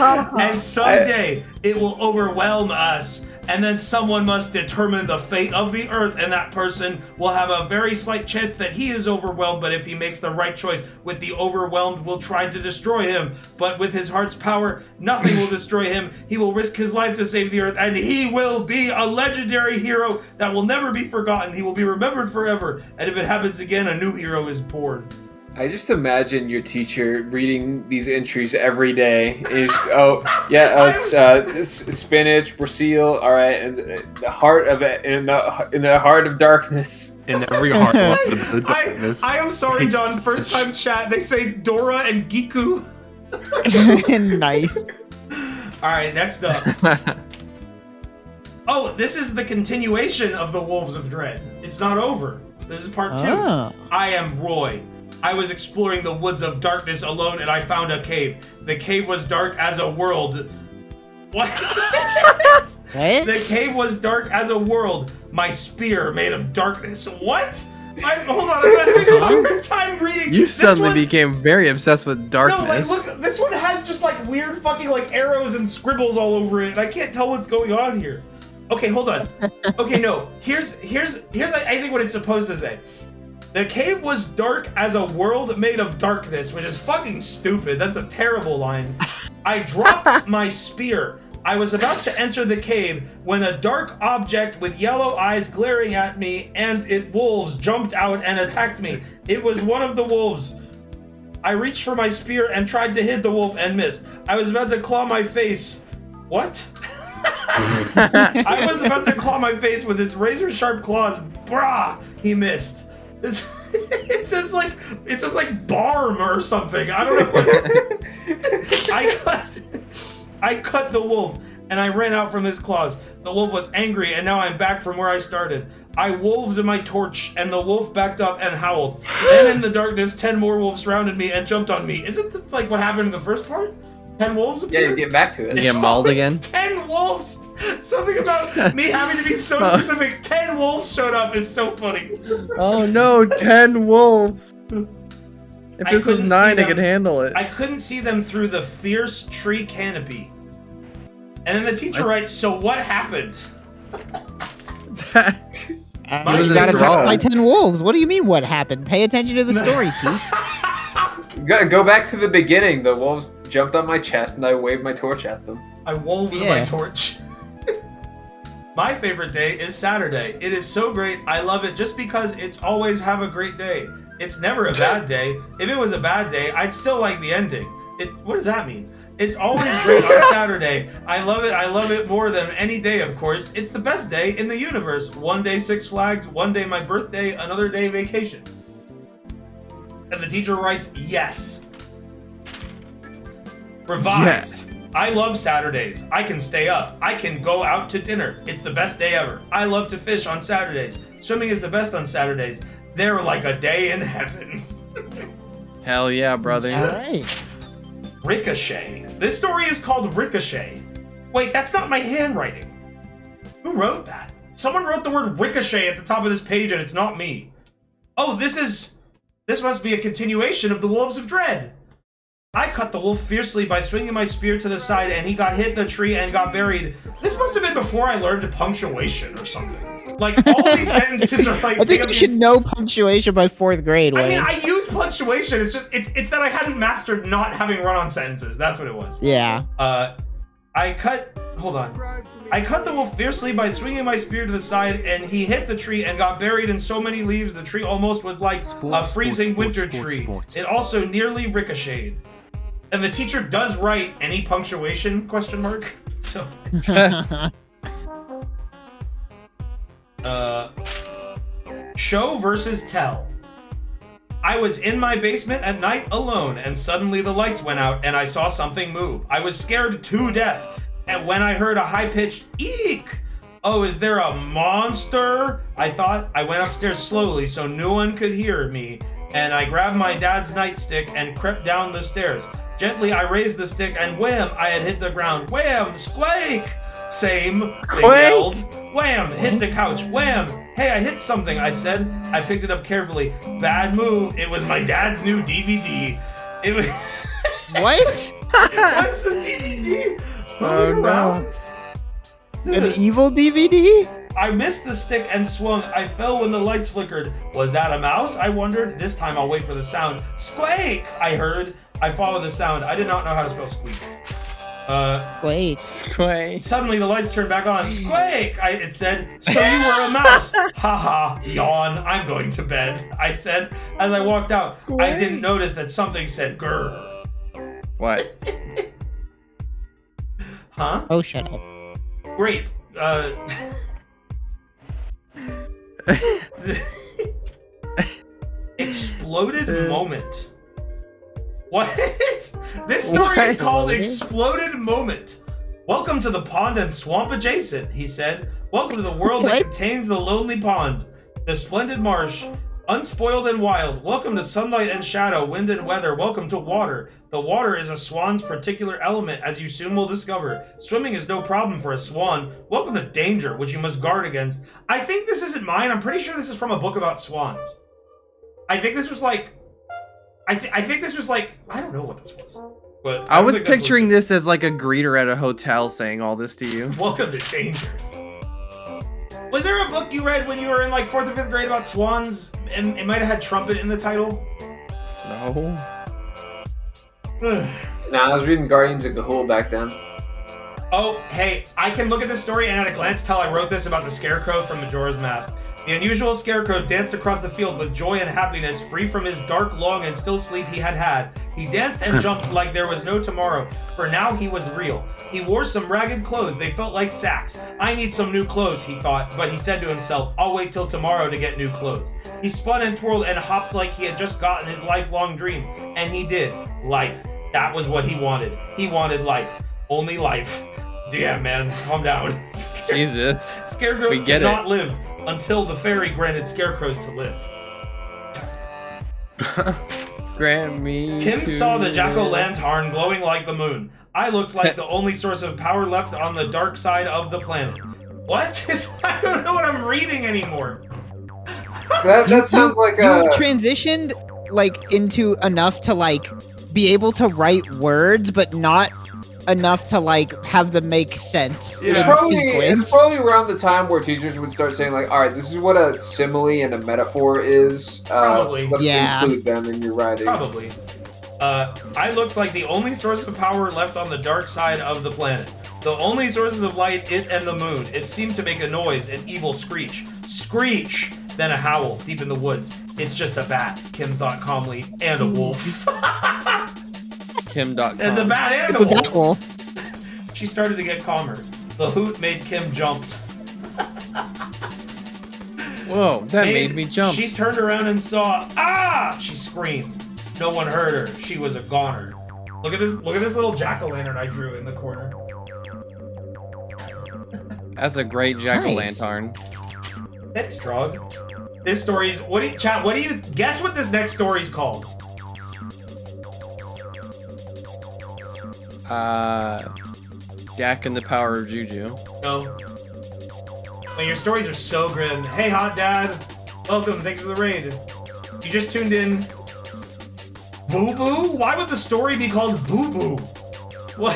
S4: will, [LAUGHS] [LAUGHS] and someday it will overwhelm us. And then someone must determine the fate of the earth, and that person will have a very slight chance that he is overwhelmed. But if he makes the right choice, with the overwhelmed will try to destroy him. But with his heart's power, nothing will destroy him. He will risk his life to save the earth, and he will be a legendary hero that will never be forgotten. He will be remembered forever. And if it happens again, a new hero is born.
S6: I just imagine your teacher reading these entries every day. And just, oh, yeah, uh, s- uh, s- spinach, Brazil, all right, and the- the heart of it, in the in the heart of darkness.
S2: In every heart lies a bit
S4: I,
S2: darkness.
S4: I am sorry, John. First time chat, they say Dora and Giku. [LAUGHS]
S3: nice.
S4: All right, next up. [LAUGHS] Oh, this is the continuation of the Wolves of Dread. It's not over. This is part two.
S3: Oh.
S4: I am Roy. I was exploring the woods of darkness alone and I found a cave. The cave was dark as a world. What? [LAUGHS]
S3: What?
S4: the cave was dark as a world. My spear made of darkness. What? I, hold on, I'm having a hard time reading.
S1: you
S4: This
S1: suddenly
S4: one-
S1: became very obsessed with darkness.
S4: no, like look, this one has just like weird fucking like arrows and scribbles all over it, and I can't tell what's going on here. Okay, hold on. Okay, no. Here's here's here's I I think what it's supposed to say. The cave was dark as a world made of darkness, which is fucking stupid. That's a terrible line. I dropped [LAUGHS] my spear. I was about to enter the cave when a dark object with yellow eyes glaring at me and it wolves jumped out and attacked me. It was one of the wolves. I reached for my spear and tried to hit the wolf and missed. I was about to claw my face. What? [LAUGHS] I was about to claw my face with its razor sharp claws. Brah! He missed. It's, [LAUGHS] it says like it says like barm or something. I don't know. What [LAUGHS] I cut I cut the wolf and I ran out from his claws. The wolf was angry and now I'm back from where I started. I wolved my torch and the wolf backed up and howled. then in the darkness, ten more wolves surrounded me and jumped on me. Isn't this like what happened in the first part? Ten wolves
S6: Yeah,
S4: appeared?
S6: you get back to it.
S1: You get mauled again?
S4: Ten wolves. Something about [LAUGHS] me having to be so specific. Ten wolves showed up is so funny.
S1: Oh no, ten wolves. If this was
S4: couldn't
S1: nine, I could handle it.
S4: I couldn't see them through the fierce tree canopy. And then the teacher
S1: What?
S4: writes, "So what happened?" Mine [LAUGHS]
S3: you
S4: was
S3: got attacked by ten wolves. What do you mean? What happened? Pay attention to the [LAUGHS] story, Keith.
S6: Go, go back to the beginning. The wolves jumped on my chest and I waved my torch at them.
S4: I wove my torch. [LAUGHS] my favorite day is Saturday. It is so great. I love it just because it's always have a great day. It's never a bad day. If it was a bad day, I'd still like the ending. It what does that mean? It's always great on [LAUGHS] Saturday. I love it. I love it more than any day, of course. It's the best day in the universe. One day Six Flags, one day my birthday, another day vacation. And the teacher writes, yes. Revised. I love Saturdays. I can stay up. I can go out to dinner. It's the best day ever. I love to fish on Saturdays. Swimming is the best on Saturdays. They're like a day in heaven. [LAUGHS]
S1: Hell yeah, brother.
S3: All right.
S4: Ricochet. This story is called Ricochet. Wait, that's not my handwriting. Who wrote that? Someone wrote the word ricochet at the top of this page and it's not me. Oh, this is. This must be a continuation of the Wolves of Dread. I cut the wolf fiercely by swinging my spear to the side and he got hit in the tree and got buried. This must have been before I learned punctuation or something. Like, all these [LAUGHS] sentences are like.
S3: I think you should know punctuation by fourth grade.
S4: I
S3: Wayne.
S4: mean, I use punctuation. It's just it's it's that I hadn't mastered not having run-on sentences. That's what it was.
S3: yeah.
S4: Uh, I cut. Hold on. I cut the wolf fiercely by swinging my spear to the side, and he hit the tree and got buried in so many leaves the tree almost was like a freezing
S7: sports,
S4: winter
S7: sports,
S4: tree.
S7: sports.
S4: It also nearly ricocheted. And the teacher does write any punctuation question mark. [LAUGHS] So [LAUGHS] uh, show versus tell. I was in my basement at night alone, and suddenly the lights went out, and I saw something move. I was scared to death, and when I heard a high pitched eek, oh, is there a monster? I thought. I went upstairs slowly so no one could hear me, and I grabbed my dad's nightstick and crept down the stairs. Gently, I raised the stick, and wham! I had hit the ground. Wham! Squake! Same, they yelled. Wham! Hit the couch. Wham! Hey, I hit something, I said. I picked it up carefully. Bad move. It was my dad's new DVD. It was, [LAUGHS]
S3: what?
S4: it was the DVD.
S1: Oh, no.
S3: An [LAUGHS] evil DVD?
S4: I missed the stick and swung. I fell when the lights flickered. Was that a mouse? I wondered. This time I'll wait for the sound. Squeak! I heard. I follow the sound. I did not know how to spell squeak. Uh,
S3: Wait.
S1: Squay.
S4: Suddenly the lights turned back on. Squeak! I, it said, So you were a mouse. [LAUGHS] Haha, yawn. I'm going to bed. I said as I walked out. I didn't notice that something said grr.
S1: What? [LAUGHS]
S4: Huh?
S3: Oh, shut up.
S4: Great. Uh. [LAUGHS] Exploded moment. What? [LAUGHS] This story is called Exploded Moment. Welcome to the pond and swamp adjacent, he said. Welcome to the world that contains the lonely pond, the splendid marsh, unspoiled and wild. Welcome to sunlight and shadow, wind and weather. Welcome to water. The water is a swan's particular element, as you soon will discover. Swimming is no problem for a swan. Welcome to danger, which you must guard against. I think this isn't mine. I'm pretty sure this is from a book about swans. I think this was like. I, th- I think this was like. I don't know what this was. But
S1: I
S4: don't
S1: was picturing this as like a greeter at a hotel saying all this to you. [LAUGHS]
S4: Welcome to danger. Was there a book you read when you were in like fourth or fifth grade about swans? And it might have had trumpet in the title.
S1: No. [SIGHS]
S6: Nah, I was reading Guardians of Ga'Hoole back then.
S4: Oh, hey, I can look at this story and at a glance tell I wrote this about the Scarecrow from Majora's Mask. The unusual Scarecrow danced across the field with joy and happiness, free from his dark, long, and still sleep he had had. He danced and [LAUGHS] jumped like there was no tomorrow, for now he was real. He wore some ragged clothes, they felt like sacks. I need some new clothes, he thought, but he said to himself, I'll wait till tomorrow to get new clothes. He spun and twirled and hopped like he had just gotten his lifelong dream, and he did. Life. That was what he wanted. He wanted life. Only life. [LAUGHS] Damn, man, calm down. [LAUGHS]
S1: Jesus.
S4: Scarecrows
S1: We get
S4: could
S1: it.
S4: not live until the fairy granted scarecrows to live. [LAUGHS]
S1: Grant me.
S4: Kim
S1: to
S4: saw the jack o' lantern glowing like the moon. I looked like [LAUGHS] the only source of power left on the dark side of the planet. What? [LAUGHS] I don't know what I'm reading anymore.
S6: That, that sounds like
S3: you
S6: a.
S3: have transitioned like into enough to like be able to write words, but not enough to like have them make sense
S4: Yeah.
S3: in
S6: Probably,
S3: sequence.
S6: it's probably around the time where teachers would start saying like, "All right, this is what a simile and a metaphor is. Uh,
S4: Probably.
S6: Let's
S3: Yeah.
S6: include them in your writing."
S4: Probably. Uh, I looked like the only source of power left on the dark side of the planet. The only sources of light, it and the moon. It seemed to make a noise, an evil screech. Screech! Then a howl deep in the woods. It's just a bat, Kim thought calmly, and a wolf. [LAUGHS]
S1: Kim.com.
S4: It's a bat and
S3: it's
S4: a
S3: a
S4: wolf. [LAUGHS] She started to get calmer. The hoot made Kim jump.
S1: Whoa, that made me jump.
S4: She turned around and saw ah! She screamed. No one heard her. She was a goner. Look at this! Look at this little jack o' lantern I drew in the corner. [LAUGHS]
S1: That's a great jack o' lantern.
S4: Thanks, Drog. This story is what do you chat? What do you guess? What this next story is called?
S1: Uh, Jack and the Power of Juju.
S4: No. Man, your stories are so grim. Hey, hot dad. Welcome. Thanks for the raid. You just tuned in. Boo Boo? Why would the story be called Boo Boo? What?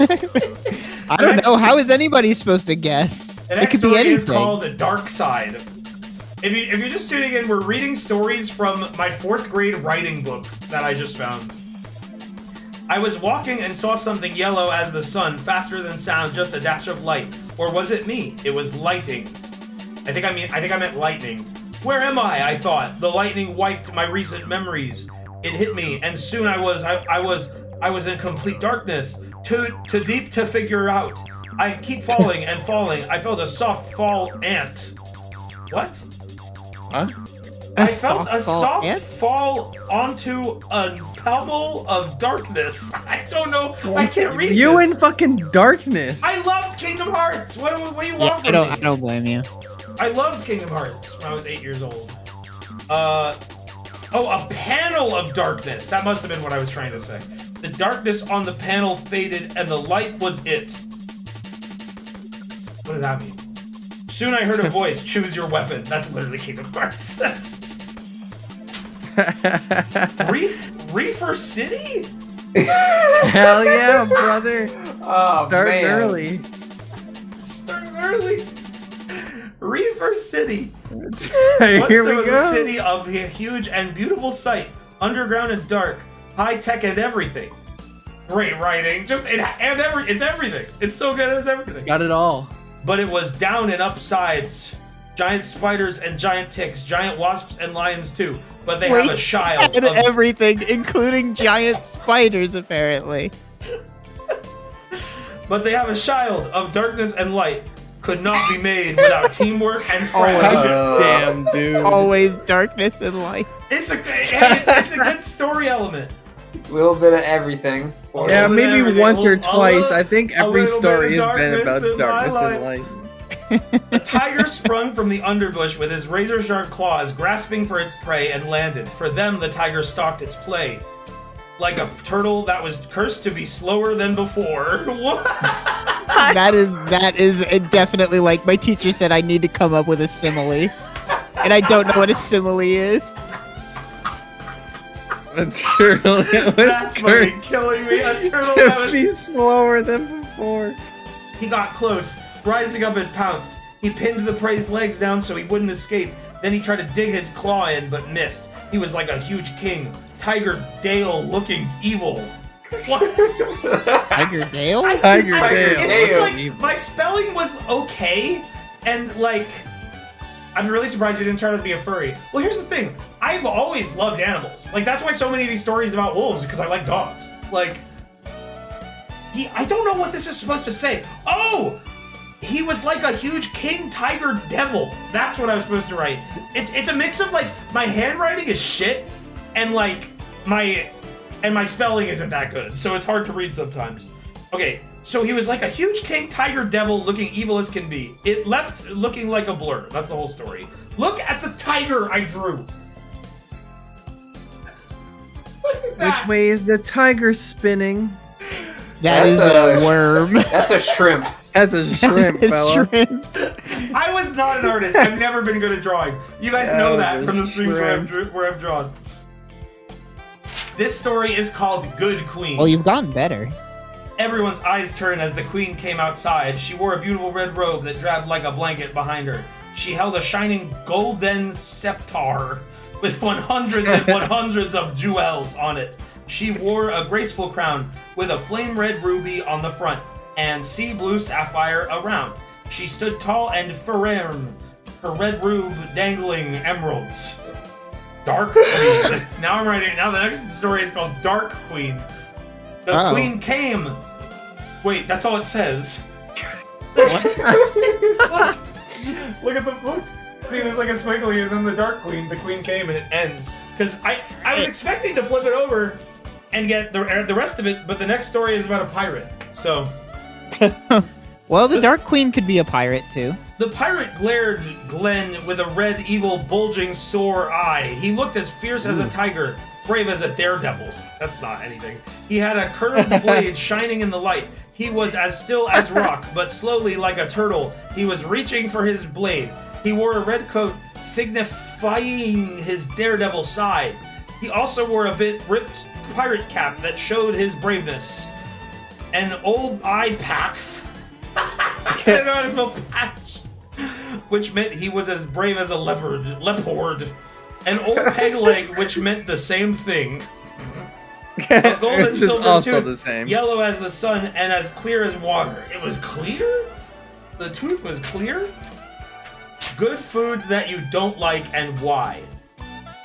S4: [LAUGHS]
S3: I don't know. How is anybody supposed to guess?
S4: The
S3: It could be
S4: story is called The Dark Side. If, you, if you're just tuning in, we're reading stories from my fourth grade writing book that I just found. I was walking and saw something yellow as the sun, faster than sound, just a dash of light. Or was it me? It was lighting. I think I mean I think I meant lightning. Where am I? I thought. The lightning wiped my recent memories. It hit me, and soon I was I, I was I was in complete darkness. Too too deep to figure out. I keep falling and falling. I felt a soft fall ant. What?
S1: Huh?
S3: A
S4: I felt a soft
S3: ant?
S4: fall onto a pummel of darkness. I don't know. I can't read
S1: You
S4: this.
S1: in fucking darkness.
S4: I loved Kingdom Hearts. What, do- what do you
S3: Yeah,
S4: want
S3: I
S4: from
S3: don't.
S4: me?
S3: I don't blame you.
S4: I loved Kingdom Hearts when I was eight years old. Uh, oh, a panel of darkness. That must have been what I was trying to say. The darkness on the panel faded, and the light was it. What does that mean? Soon I heard a [LAUGHS] voice. Choose your weapon. That's literally Kingdom Hearts. [LAUGHS] [LAUGHS] Reef, Reefer City? [LAUGHS]
S1: Hell yeah, brother. [LAUGHS]
S6: Oh
S1: Starting
S6: man.
S1: early.
S4: Starting early. Reefer City. Once
S1: Here
S4: there
S1: we
S4: was a city of a huge and beautiful sight, underground and dark, high tech and everything. Great writing, just it, and every it's everything. It's so good as everything.
S1: Got it all.
S4: But it was down and upsides, giant spiders and giant ticks, giant wasps and lions too. But they have a child.
S3: And
S4: of-
S3: everything, including giant [LAUGHS] spiders, apparently.
S4: but they have a child of darkness and light. Could not be made without [LAUGHS] teamwork and friendship.
S6: Uh,
S1: Damn, dude.
S3: Always darkness and light.
S4: It's a it's, it's a good [LAUGHS] story element.
S6: A little bit of everything.
S1: Yeah,
S4: little bit of
S1: maybe once or twice.
S4: little-
S1: I think every story has been about
S4: in
S1: darkness and light.
S4: A tiger sprung from the underbush with his razor sharp claws, grasping for its prey, and landed. For them, the tiger stalked its play. Like a turtle that was cursed to be slower than before. [LAUGHS]
S3: That is that is definitely like my teacher said. I need to come up with a simile, and I don't know what a simile is.
S1: A turtle that was
S4: That's fucking
S1: cursed
S4: killing me. A turtle that was.
S1: be slower than before.
S4: He got close, rising up and pounced. He pinned the prey's legs down so he wouldn't escape. Then he tried to dig his claw in, but missed. He was like a huge king, Tiger Dale looking evil. What? [LAUGHS]
S3: Tiger Dale?
S1: Tiger
S6: Tiger
S1: Dale.
S4: It's just
S6: Damn.
S4: like my spelling was okay, and like I'm really surprised you didn't try to be a furry. Well, here's the thing: I've always loved animals. Like that's why so many of these stories about wolves because I like dogs. Like he, I don't know what this is supposed to say. Oh, he was like a huge king tiger devil. That's what I was supposed to write. It's it's a mix of like my handwriting is shit, and like my and my spelling isn't that good, so it's hard to read sometimes. Okay, so he was like a huge king tiger devil looking evil as can be. It leapt looking like a blur. That's the whole story. Look at the tiger I drew. Look at that.
S1: Which way is the tiger spinning?
S3: That
S6: That's
S3: is
S6: a-
S3: a worm.
S6: That's a shrimp.
S1: That's a shrimp,
S3: It's
S1: fella.
S3: shrimp.
S4: I was not an artist. I've never been good at drawing. You guys know that from the streams where I've,
S1: Shrimp.
S4: where I've drawn. This story is called Good Queen.
S3: Well, you've gotten better.
S4: Everyone's eyes turned as the queen came outside. She wore a beautiful red robe that draped like a blanket behind her. She held a shining golden scepter with one hundreds and [LAUGHS] one hundreds of jewels on it. She wore a graceful crown with a flame red ruby on the front and sea blue sapphire around. She stood tall and firm, her red robe dangling emeralds. Dark [LAUGHS] Queen. [LAUGHS] now I'm writing. Now the next story is called Dark Queen. The
S3: Uh-oh.
S4: queen came. Wait, that's all it says. look, [LAUGHS] look at the look. See, there's like a squiggly, and then the Dark Queen. The queen came, and it ends. Because I, I was expecting to flip it over and get the the rest of it, but the next story is about a pirate. So [LAUGHS]
S3: Well, the Dark Queen could be a pirate too.
S4: The pirate glared Glenn with a red, evil, bulging, sore eye. He looked as fierce as a tiger, brave as a daredevil. That's not anything. He had a curved [LAUGHS] blade shining in the light. He was as still as [LAUGHS] rock, but slowly like a turtle. He was reaching for his blade. He wore a red coat, signifying his daredevil side. He also wore a bit ripped pirate cap that showed his braveness. An old eye pack. I don't know how to spell patch. Which meant he was as brave as a leopard. Leopard. An old [LAUGHS] peg leg, which meant the same thing. A [LAUGHS] gold and silver
S1: also
S4: tooth,
S1: the same.
S4: Yellow as the sun and as clear as water. It was clear? The tooth was clear? Good foods that you don't like and why.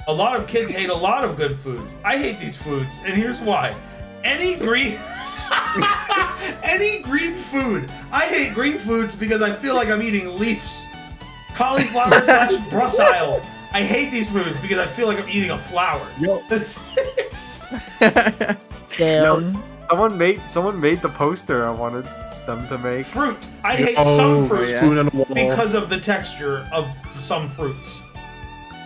S4: A lot of kids hate a lot of good foods. I hate these foods, and here's why. Any green [LAUGHS] [LAUGHS] any green food. I hate green foods because I feel like I'm eating leaves. Cauliflower [LAUGHS] slash brussels. I hate these foods because I feel like I'm eating a flower.
S5: Yo. [LAUGHS]
S3: Damn.
S5: Someone made someone made the poster I wanted them to make.
S4: fruit. I hate
S2: Oh,
S4: some fruit
S1: yeah.
S2: spoon on the wall.
S4: because of the texture of some fruits.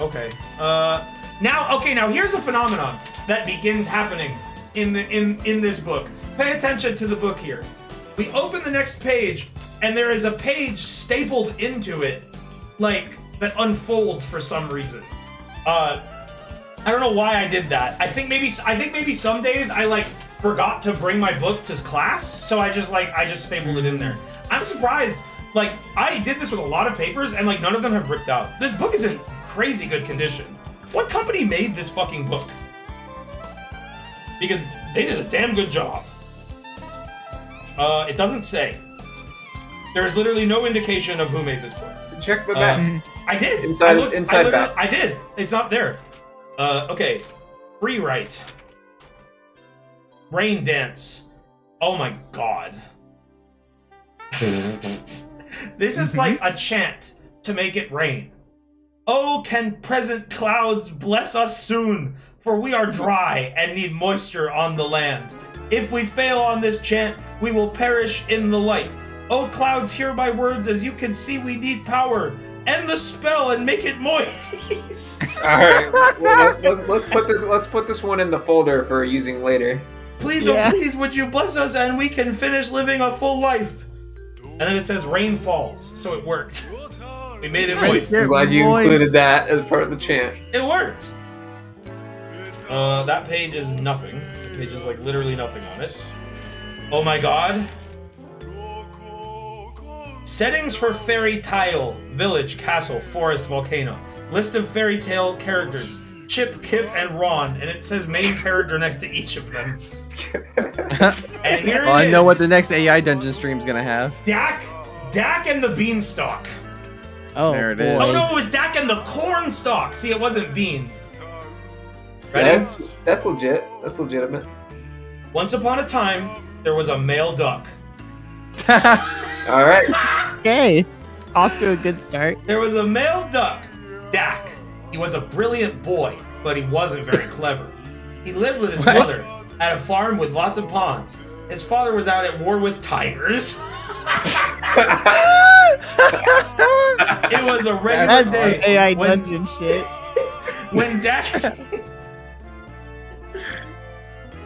S4: Okay. Uh now okay, now here's a phenomenon that begins happening in the in in this book. Pay attention to the book here. We open the next page and there is a page stapled into it like that unfolds for some reason. Uh I don't know why I did that. I think maybe I think maybe some days I like forgot to bring my book to class, so I just like I just stapled it in there. I'm surprised. Like I did this with a lot of papers, and like none of them have ripped out. This book is in crazy good condition. What company made this fucking book? Because they did a damn good job. Uh, it doesn't say. There is literally no indication of who made this book.
S6: Check the back.
S4: I did.
S6: Inside-
S4: I looked,
S6: inside
S4: I
S6: back.
S4: I did. It's not there. Uh, okay. Free write. Rain dance. Oh my god. [LAUGHS] This is like a chant to make it rain. Oh, can present clouds bless us soon, for we are dry and need moisture on the land. If we fail on this chant, we will perish in the light. Oh, clouds, hear my words. As you can see, we need power. End the spell and make it moist. [LAUGHS]
S6: All right, [LAUGHS] well, let's, let's put this. Let's put this one in the folder for using later.
S4: Please,
S3: Yeah.
S4: oh please, would you bless us and we can finish living a full life? And then it says rain falls, so it worked. We made it
S1: Nice.
S4: moist.
S6: I'm glad you
S1: moist.
S6: included that as part of the chant.
S4: It worked. Uh, that page is nothing. The page like literally nothing on it. Oh my god. Settings for fairy tile, village, castle, forest, volcano. List of fairy tale characters. Chip, Kip, and Ron, and it says main character next to each of them. [LAUGHS] And here oh,
S1: well,
S4: it
S1: I know what the next AI dungeon stream is gonna have.
S4: Dak, Dak and the beanstalk.
S3: Oh,
S1: There it
S3: boy.
S1: is.
S4: Oh no, it was Dak and the cornstalk. See, it wasn't bean. Ready?
S6: That's that's legit. That's legitimate.
S4: Once upon a time, there was a male duck. [LAUGHS]
S6: All right.
S3: Okay. Off to a good start.
S4: There was a male duck, Dak. He was a brilliant boy, but he wasn't very clever. He lived with his
S1: What?
S4: mother at a farm with lots of ponds. His father was out at war with tigers. [LAUGHS] It was a regular
S3: That's
S4: day
S3: AI
S4: when,
S3: dungeon shit. [LAUGHS]
S4: when Dak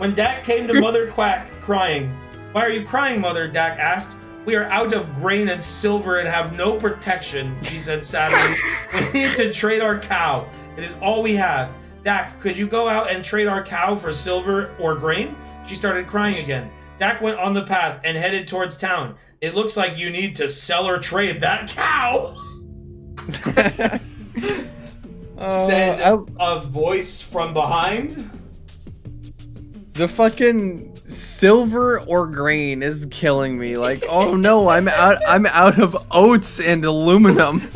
S4: when Dak came to [LAUGHS] Mother Quack crying. Why are you crying, Mother? Dak asked. We are out of grain and silver and have no protection, she said sadly. we [LAUGHS] need to trade our cow. It is all we have. Dak, could you go out and trade our cow for silver or grain? She started crying again. Dak went on the path and headed towards town. It looks like you need to sell or trade that cow, [LAUGHS] said
S1: Uh,
S4: a voice from behind.
S1: The fucking silver or grain is killing me. Like, oh no, I'm out. I'm out of oats and aluminum. [LAUGHS]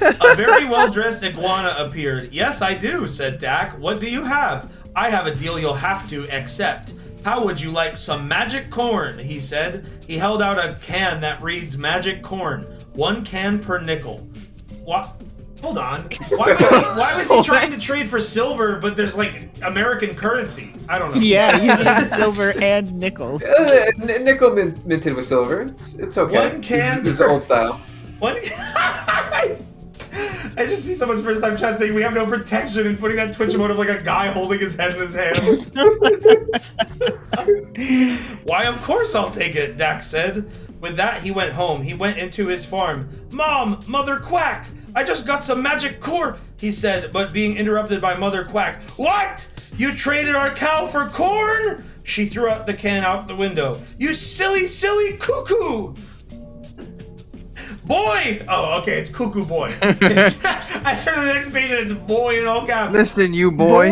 S4: A very well dressed iguana appeared. Yes, I do, said Dak. What do you have? I have a deal you'll have to accept. How would you like some magic corn? He said. He held out a can that reads magic corn. One can per nickel. What? Hold on. Why was he, why was he [LAUGHS] trying to trade for silver, but there's like American currency? I don't know.
S3: Yeah, you need [LAUGHS] silver and nickels.
S6: Uh, nickel min- minted with silver. It's it's okay.
S4: One can
S6: This, this is old style.
S4: What? [LAUGHS] I just see someone's first time chat saying we have no protection and putting that Twitch emote of like a guy holding his head in his hands. Why, of course I'll take it, Dak said. With that, he went home. He went into his farm. Mom, Mother Quack, I just got some magic core, he said, but being interrupted by Mother Quack. What? You traded our cow for corn? She threw out the can out the window. You silly, silly cuckoo! Boy! Oh, okay, it's Cuckoo Boy. [LAUGHS] [LAUGHS] I turn to the next page and it's Boy in all caps.
S1: Listen, you boy.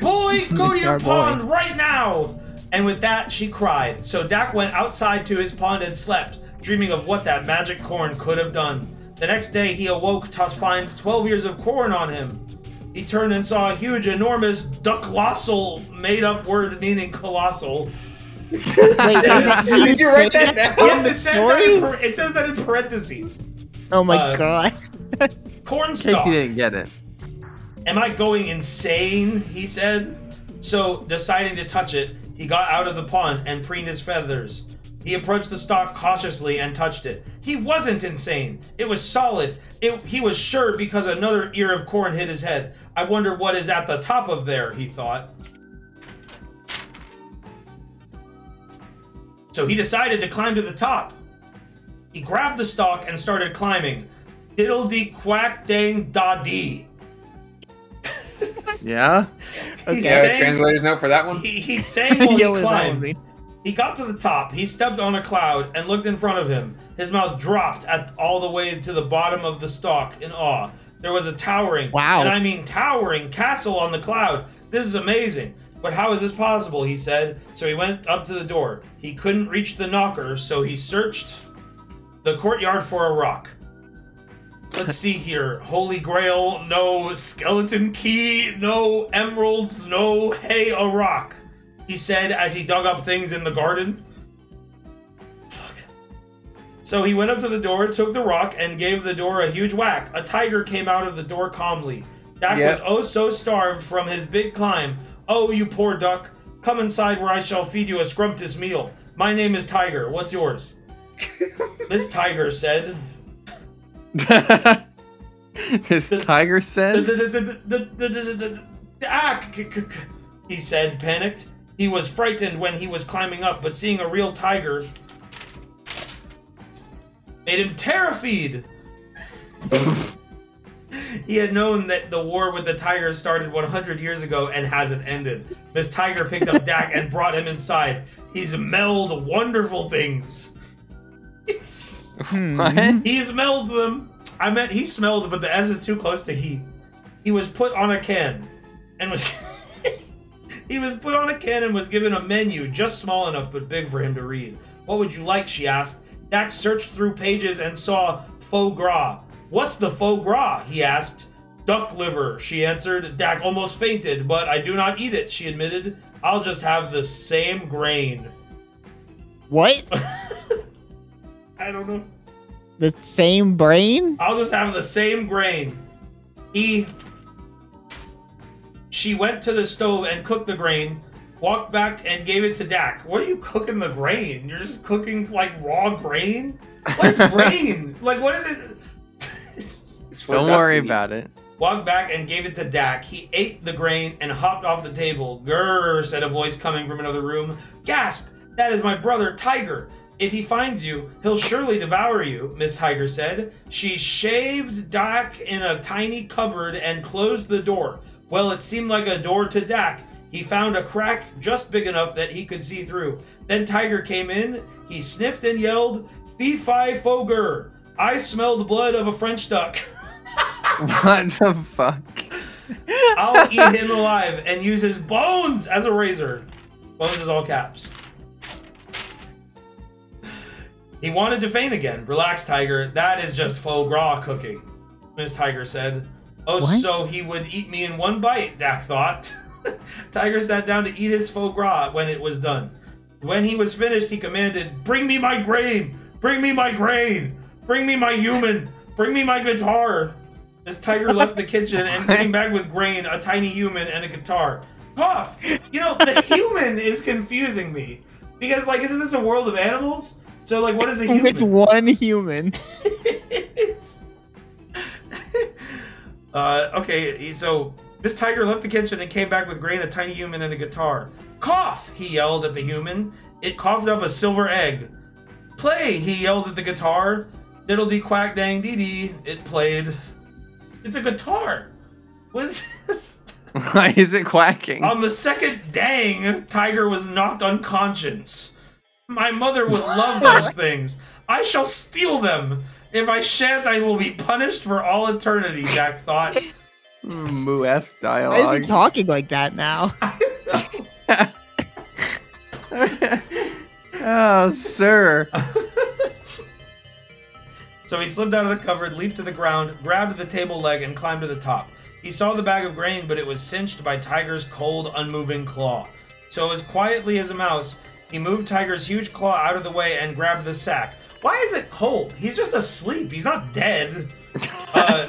S4: Boy, [LAUGHS] go to your
S3: Mr. Boy.
S4: pond right now! And with that, she cried. So Dak went outside to his pond and slept, dreaming of what that magic corn could have done. The next day, he awoke to find 12 years of corn on him. He turned and saw a huge, enormous ducklossal made up word meaning colossal.
S3: Wait, is
S6: Did you write that down?
S4: Yes,
S3: the
S4: it says, that
S3: story?
S4: in, it says that in parentheses.
S3: Oh my
S4: uh,
S3: god.
S4: Corn [LAUGHS]
S1: In case
S4: stalk.
S1: you didn't get it.
S4: Am I going insane? He said. So, deciding to touch it, he got out of the pond and preened his feathers. He approached the stalk cautiously and touched it. He wasn't insane. It was solid. It, he was sure because another ear of corn hit his head. I wonder what is at the top of there, he thought. So he decided to climb to the top. He grabbed the stalk and started climbing. Diddle dee quack dang da dee. [LAUGHS]
S1: Yeah.
S4: He
S3: Okay.
S6: Yeah,
S4: sang,
S6: translator's note for that one.
S4: he, he sang while [LAUGHS] he
S3: what does that one
S4: climbed. He got to the top. He stepped on a cloud and looked in front of him. His mouth dropped at all the way to the bottom of the stalk in awe. There was a towering,
S3: Wow.
S4: and I mean towering, castle on the cloud. This is amazing. But how is this possible? He said. So he went up to the door. He couldn't reach the knocker, so he searched the courtyard for a rock. Let's see here. Holy Grail, no skeleton key, no emeralds, no hey, a rock. He said as he dug up things in the garden. Fuck. So he went up to the door, took the rock, and gave the door a huge whack. A tiger came out of the door calmly. Dak
S6: Yeah.
S4: was oh so starved from his big climb. Oh, you poor duck. Come inside where I shall feed you a scrumptious meal. My name is Tiger. What's yours? Miss Tiger said.
S1: This tiger said.
S4: Ah, c- c- c- he said, panicked. He was frightened when he was climbing up, but seeing a real tiger made him terrified. [LAUGHS] he had known that the war with the tigers started 100 years ago and hasn't ended. Miss Tiger picked up Dak and brought him inside. He's smelled wonderful things. He's-
S3: Hmm.
S1: What?
S4: he smelled them. I meant he smelled, but the S is too close to he. He was put on a can and was he was put on a can and was given a menu just small enough but big for him to read. What would you like? she asked. Dak searched through pages and saw foie gras. What's the foie gras? he asked. Duck liver, she answered. Dak almost fainted, but I do not eat it, she admitted. I'll just have the same grain.
S3: What? [LAUGHS]
S4: I don't know.
S3: the same brain?
S4: I'll just have the same grain. He. She went to the stove and cooked the grain, walked back and gave it to Dak. What are you cooking the grain? You're just cooking like raw grain? What is [LAUGHS] grain? like, what is it?
S1: Don't worry
S6: eat.
S1: about it.
S4: walked back and gave it to Dak. He ate the grain and hopped off the table. Grrr, said a voice coming from another room. Gasp! That is my brother, Tiger. If he finds you, he'll surely devour you, Miss Tiger said. She shaved Dak in a tiny cupboard and closed the door. Well, it seemed like a door to Dak. He found a crack just big enough that he could see through. Then Tiger came in. He sniffed and yelled, Fee fi fo gur. I smell the blood of a French duck. [LAUGHS]
S1: What the fuck?
S4: I'll eat him alive and use his bones as a razor. Bones is all caps. He wanted to faint again. Relax, Tiger. That is just faux gras cooking, Miss Tiger said. Oh,
S3: What?
S4: so he would eat me in one bite, Dak thought. [LAUGHS] Tiger sat down to eat his faux gras when it was done. When he was finished, he commanded, Bring me my grain! Bring me my grain! Bring me my human! Bring me my guitar! Miss Tiger [LAUGHS] left the kitchen and came back with grain, a tiny human, and a guitar. Cough! You know, the [LAUGHS] human is confusing me. Because, like, isn't this a world of animals? So, like, what is a human?
S3: With one human.
S4: Uh, okay, so Miss Tiger left the kitchen and came back with Gray and a tiny human, and a guitar. Cough! He yelled at the human. It coughed up a silver egg. Play! He yelled at the guitar. Diddle dee quack dang dee dee. It played. It's a guitar. What is this? [LAUGHS]
S1: Why is it quacking?
S4: On the second dang, Tiger was knocked unconscious. My mother would love [LAUGHS] those things. I shall steal them. If I shan't, I will be punished for all eternity, Jack thought.
S1: Moo-esque dialogue.
S3: Why is he talking like that now? [LAUGHS] [LAUGHS]
S1: oh, sir. [LAUGHS]
S4: So he slipped out of the cupboard, leaped to the ground, grabbed the table leg, and climbed to the top. He saw the bag of grain, but it was cinched by Tiger's cold, unmoving claw. So, as quietly as a mouse, he moved Tiger's huge claw out of the way and grabbed the sack. Why is it cold? He's just asleep. He's not dead. [LAUGHS] Uh,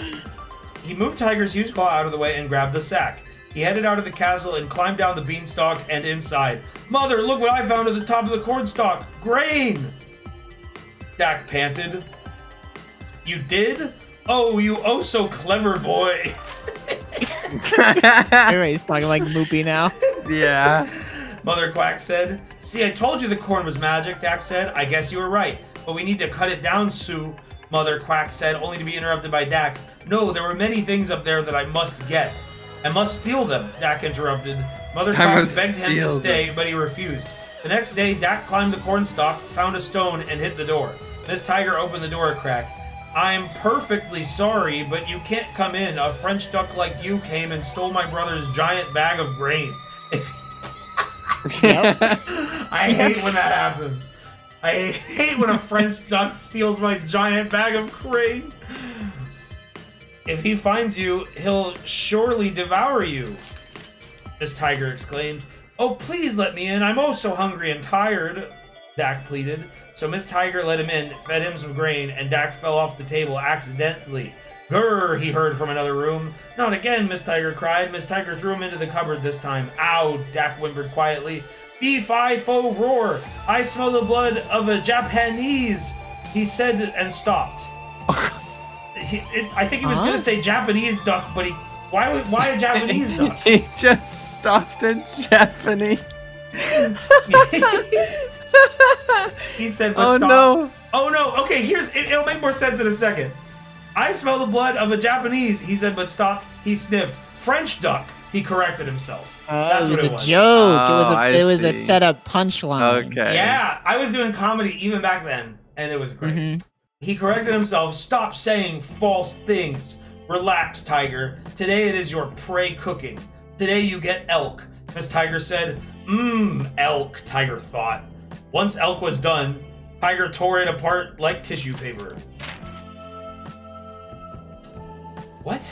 S4: he moved Tiger's huge claw out of the way and grabbed the sack. He headed out of the castle and climbed down the beanstalk and inside. Mother, look what I found at the top of the cornstalk! Grain! Dak panted. You did? Oh, you oh so clever boy. [LAUGHS] [LAUGHS]
S3: Everybody's talking like Moopy now.
S1: yeah.
S4: Mother Quack said. See, I told you the corn was magic, Dak said. I guess you were right. But we need to cut it down, Sue. Mother Quack said, only to be interrupted by Dak. No, there were many things up there that I must get. I must steal them, Dak interrupted. Mother Quack begged him to
S1: steal
S4: stay, but he refused. The next day, Dak climbed the cornstalk, found a stone, and hit the door. This tiger opened the door a crack. I'm perfectly sorry, but you can't come in. A French duck like you came and stole my brother's giant bag of grain. [LAUGHS] I hate when that happens. I hate when a French [LAUGHS] duck steals my giant bag of grain. If he finds you, he'll surely devour you. Miss Tiger exclaimed. Oh, please let me in. I'm oh so hungry and tired, Dak pleaded. So Miss Tiger let him in, fed him some grain, and Dak fell off the table accidentally. Grrr, he heard from another room. Not again, Miss Tiger cried. Miss Tiger threw him into the cupboard this time. Ow, Dak whimpered quietly. Fee fi fo oh roar. I smell the blood of a Japanese, he said and stopped. [LAUGHS] He- it- I think he was
S3: Huh?
S4: going to say Japanese duck, but he. Why, would- why a Japanese [LAUGHS] duck?
S1: he just stopped at Japanese. [LAUGHS]
S4: he said, but
S1: oh
S4: stop.
S1: no.
S4: Oh no, okay, here's it, it'll make more sense in a second. I smell the blood of a Japanese, he said, but stop. He sniffed. French duck, he corrected himself.
S3: Uh,
S4: That's
S3: it
S4: what
S3: was
S4: it
S3: a
S4: was.
S3: joke. it was
S1: Oh,
S3: a
S1: I
S3: it was a
S1: see.
S3: setup punchline.
S1: Okay.
S4: Yeah, I was doing comedy even back then, and it was great.
S3: Mhm.
S4: He corrected himself. Stop saying false things. Relax, Tiger. Today it is your prey cooking. Today you get elk. Miss Tiger said, Mmm, elk, Tiger thought. Once elk was done, Tiger tore it apart like tissue paper. What?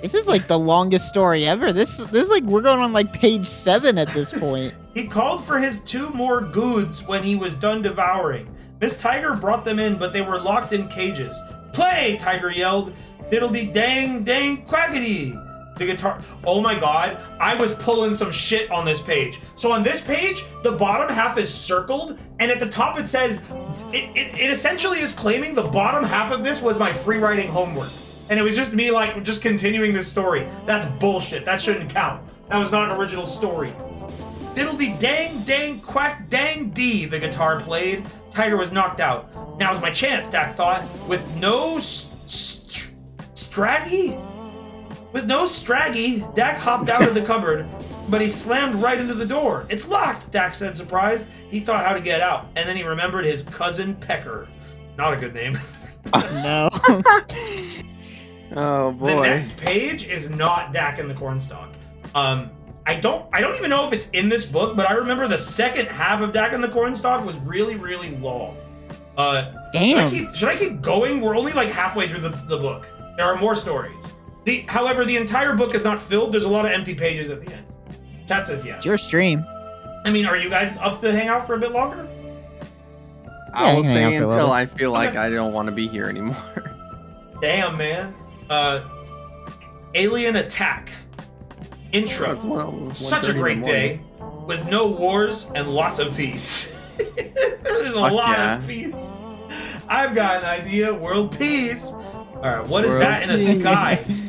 S3: This is like the longest story ever. This this is like we're going on like page seven at this [LAUGHS] point.
S4: He called for his two more goods when he was done devouring. Miss Tiger brought them in, but they were locked in cages. Play! Tiger yelled. Diddledy dang dang quackity! The guitar. Oh my god, I was pulling some shit on this page. So on this page, the bottom half is circled, and at the top it says. It, it, it essentially is claiming the bottom half of this was my free writing homework. And it was just me, like, just continuing this story. That's bullshit. That shouldn't count. That was not an original story. Diddledy dang dang quack dang dee, the guitar played. Tiger was knocked out. Now's my chance, Dak thought. With no st- straggy? With no straggy, Dak hopped out of the cupboard, but he slammed right into the door. It's locked, Dak said, surprised. He thought how to get out, and then he remembered his cousin Pecker. Not a good name. [LAUGHS]
S3: no. [LAUGHS]
S1: Oh boy.
S4: The next page is not Dak and the Cornstalk. Um, I don't I don't even know if it's in this book, but I remember the second half of Dak and the Cornstalk was really really long. Uh, should I
S3: Damn.
S4: keep should I keep going? We're only like halfway through the, the book. There are more stories. The however, the entire book is not filled. There's a lot of empty pages at the end. Chat says yes.
S3: It's your stream.
S4: I mean, are you guys up to hang out for a bit longer?
S1: I will
S3: Yeah,
S1: stay until. I feel like
S4: Okay.
S1: I don't want to be here anymore. [LAUGHS]
S4: Damn man. Uh, Alien Attack. Intro.
S1: It's one-
S4: Such a great day with no wars and lots of peace. [LAUGHS] There's a
S1: Fuck
S4: lot
S1: yeah.
S4: of peace. I've got an idea. World peace. All right, what is
S1: World
S4: that in a sky? [LAUGHS]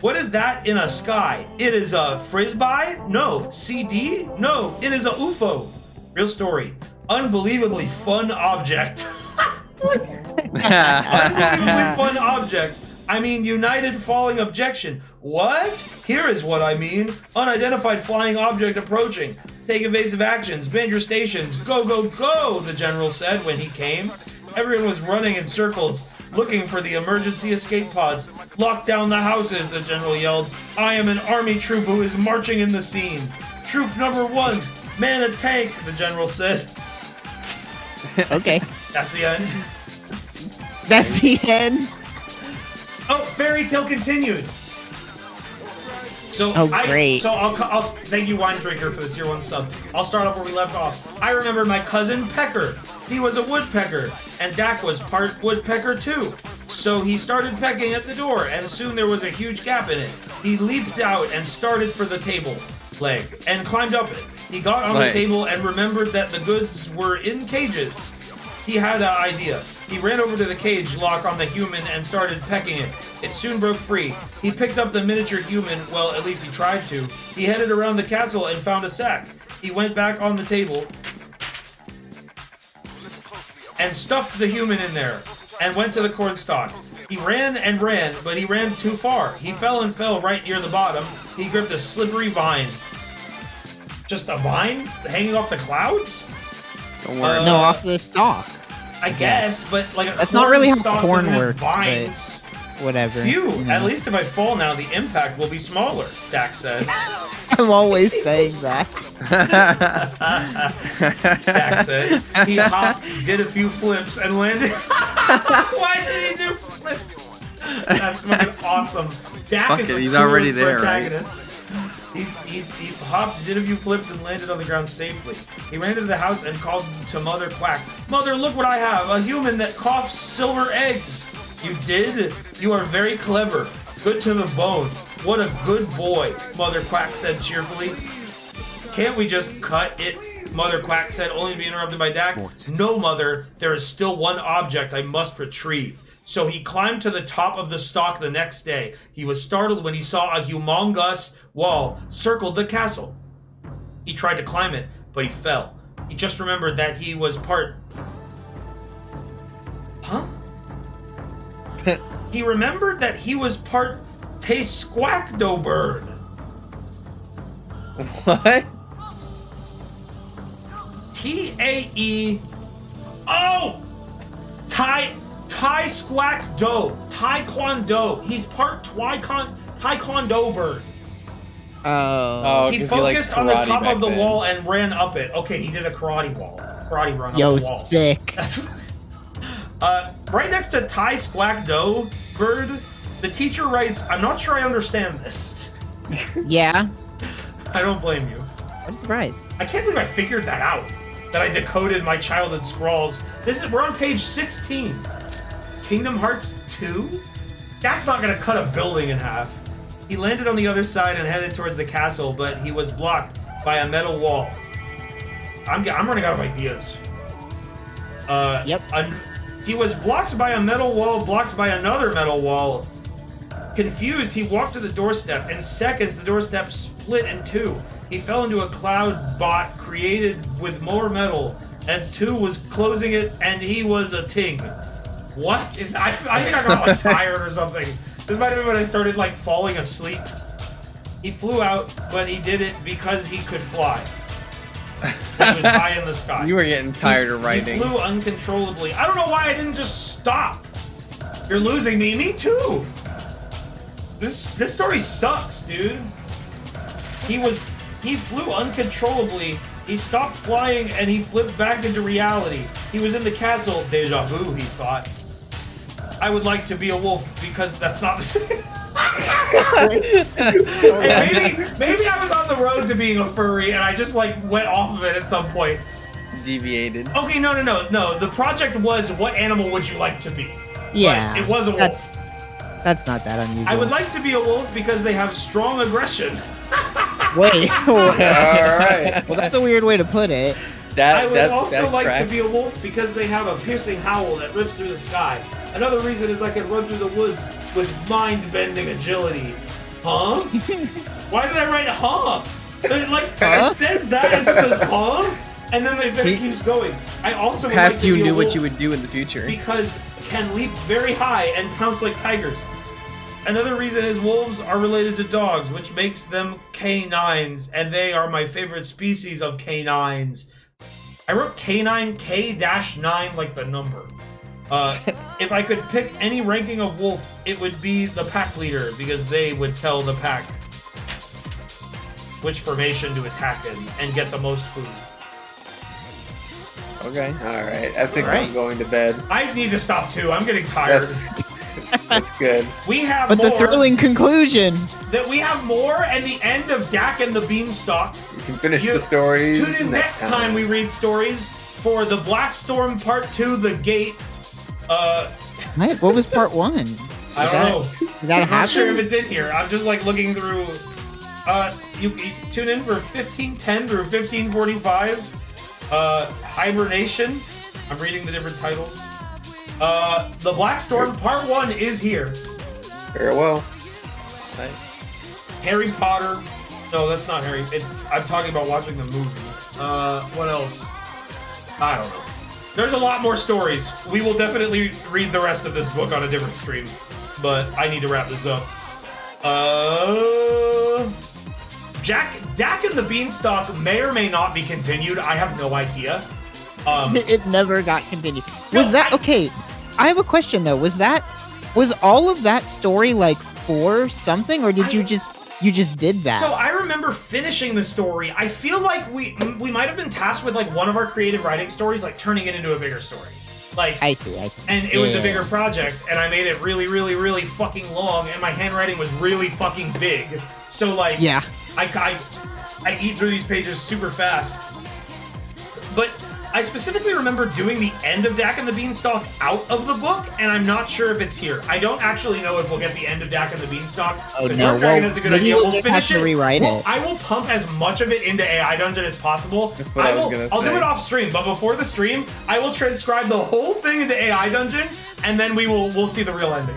S4: What is that in a sky? It is a frisbee? No. CD? No. It is a UFO. Real story. Unbelievably fun object. [LAUGHS] what? Unbelievably fun object. I mean, United Falling Objection. What? Here is what I mean. Unidentified flying object approaching. Take evasive actions. Bend your stations. Go, go, go, the general said when he came. Everyone was running in circles, looking for the emergency escape pods. Lock down the houses, the general yelled. I am an army troop who is marching in the scene. Troop number one, man a tank, the general said. [LAUGHS]
S3: Okay.
S4: That's the end.
S3: That's the end.
S4: Oh, fairy tale continued. So
S3: Oh,
S4: I,
S3: great.
S4: So I'll, I'll thank you, wine drinker, for the tier one sub. I'll start off where we left off. I remember my cousin Pecker. He was a woodpecker, and Dak was part woodpecker too. So he started pecking at the door, and soon there was a huge gap in it. He leaped out and started for the table leg and climbed up it. He got on
S1: Leg.
S4: the table and remembered that the goods were in cages. He had an idea. He ran over to the cage lock on the human and started pecking it. It soon broke free. He picked up the miniature human, well, at least he tried to. He headed around the castle and found a sack. He went back on the table and stuffed the human in there and went to the cornstalk. He ran and ran, but he ran too far. He fell and fell right near the bottom. He gripped a slippery vine. Just a vine hanging off the clouds?
S1: Don't worry.
S4: Uh,
S3: no, off the stalk.
S4: I guess, but like a
S3: That's not really how
S4: stalk
S3: corn
S4: doesn't have
S3: works, but- Whatever.
S4: Phew!
S3: you know.
S4: At least if I fall now, the impact will be smaller. Dak said. [LAUGHS]
S3: I'm always saying that. [LAUGHS]
S4: Dak said. He hopped, did a few flips, and landed. [LAUGHS] Why did he do flips? That's fucking awesome. Dak
S1: Fuck
S4: is
S1: it,
S4: the
S1: he's already there, right?
S4: He, he, he hopped, did a few flips, and landed on the ground safely. He ran into the house and called to Mother Quack. Mother, look what I have! A human that coughs silver eggs! You did? You are very clever. Good to the bone. What a good boy, Mother Quack said cheerfully. Can't we just cut it? Mother Quack said, only to be interrupted by Dak. No, Mother, there is still one object I must retrieve. So he climbed to the top of the stalk the next day. He was startled when he saw a humongous wall circled the castle. He tried to climb it, but he fell. He just remembered that he was part. Huh? he remembered that he was part Tesquacdo bird. [LAUGHS]
S1: what?
S4: T A E. Oh! Tai Tai Squack Do. Taekwondo. He's part Taekwondo bird.
S3: Oh.
S1: Oh,
S4: he
S1: 'cause he liked
S4: focused on the top of the
S1: then.
S4: wall and ran up it. Okay, he did a karate wall, karate run
S3: Yo,
S4: up the wall.
S3: sick. [LAUGHS]
S4: Uh, right next to Ty Squack Doe Bird, the teacher writes, I'm not sure I understand this. [LAUGHS]
S3: Yeah.
S4: I don't blame you.
S3: I'm surprised.
S4: I can't believe I figured that out. That I decoded my childhood scrawls. This is we're on page 16. Kingdom Hearts 2? That's not gonna cut a building in half. He landed on the other side and headed towards the castle, but he was blocked by a metal wall. I'm, I'm running out of ideas. Uh,
S3: Yep.
S4: an- he was blocked by a metal wall, blocked by another metal wall. Confused, he walked to the doorstep. In seconds, the doorstep split in two. He fell into a cloud bot created with more metal, and two was closing it, and he was a ting. What is? I, I think I got like [LAUGHS] tired or something. This might have been when I started like falling asleep. He flew out, but he did it because he could fly. He was high in the [LAUGHS] sky.
S1: You were getting tired
S4: He-
S1: of writing.
S4: He flew uncontrollably. I don't know why I didn't just stop. You're losing me. Me too. This this story sucks, dude. He was he flew uncontrollably. He stopped flying and he flipped back into reality. He was in the castle. Deja vu, he thought. I would like to be a wolf because that's not the [LAUGHS] same. [LAUGHS] Hey, maybe maybe I was on the road to being a furry and I just like went off of it at some point.
S1: Deviated.
S4: Okay, no, no, no, no. The project was what animal would you like to be?
S3: Yeah.
S4: it was a wolf.
S3: That's, that's not that unusual.
S4: I would like to be a wolf because they have strong aggression. [LAUGHS]
S3: Wait.
S6: All right.
S3: well, that's a weird way to put it.
S1: That,
S4: I would
S1: that,
S4: also
S1: that
S4: like
S1: tracks.
S4: to be a wolf because they have a piercing howl that rips through the sky. Another reason is I can run through the woods with mind-bending agility. Huh? [LAUGHS] Why did I write huh? It, like
S3: Huh?
S4: it says that and it says huh, and then, they, then it keeps going. I also
S1: Past
S4: like to
S1: you
S4: be a
S1: knew what you would do in the future.
S4: because can leap very high and pounce like tigers. Another reason is wolves are related to dogs, which makes them canines, and they are my favorite species of canines. I wrote K9, K-9 like the number. Uh, [LAUGHS] if I could pick any ranking of wolf, it would be the pack leader because they would tell the pack which formation to attack in and get the most food.
S1: Okay.
S6: All right. I think
S3: All right.
S6: I'm going to bed.
S4: I need to stop too. I'm getting tired.
S6: That's that's good. [LAUGHS]
S4: we have
S3: But
S4: more.
S3: the thrilling conclusion.
S4: that we have more and the end of Dak and the Beanstalk.
S6: We can finish
S4: You-
S6: the stories
S4: Tune in
S6: next
S4: next time. we read stories for the Black Storm Part 2, The Gate. Uh,
S3: What? What was part one?
S4: I don't
S3: that-
S4: know.
S3: Did that
S4: I'm not sure if it's in here. I'm just like looking through. Uh, you, you tune in for 1510 through 1545. Uh, Hibernation. I'm reading the different titles. Uh, the Black Storm Part 1 is here.
S6: Very well.
S1: Nice.
S4: Harry Potter. No, that's not Harry. It, I'm talking about watching the movie. Uh, what else? I don't know. There's a lot more stories. We will definitely read the rest of this book on a different stream, but I need to wrap this up. Uh, Jack, Dak and the Beanstalk may or may not be continued. I have no idea. Um, [LAUGHS]
S3: It never got continued.
S4: No,
S3: Was that
S4: I-
S3: okay? I have a question though. Was that was all of that story like for something, or did
S4: I-
S3: you just you just did that?
S4: So I remember finishing the story. I feel like we we might have been tasked with like one of our creative writing stories, like turning it into a bigger story. Like
S3: I see. I see.
S4: and it was a bigger project, and I made it really, really, really fucking long, and my handwriting was really fucking big. So like,
S3: Yeah.
S4: I, I, I eat through these pages super fast. But I specifically remember doing the end of Dak and the Beanstalk out of the book, and I'm not sure if it's here. I don't actually know if we'll get the end of Dak and the Beanstalk.
S3: Oh, no.
S4: Dark Dragon
S3: Well,
S4: is a good idea.
S3: we'll
S4: We'll finish it.
S3: rewrite
S4: Well,
S3: it.
S4: I will pump as much of it into AI Dungeon as possible.
S1: That's what I was
S4: will,
S1: gonna
S4: I'll do it off stream, but before the stream, I will transcribe the whole thing into AI Dungeon, and then we will we'll see the real ending.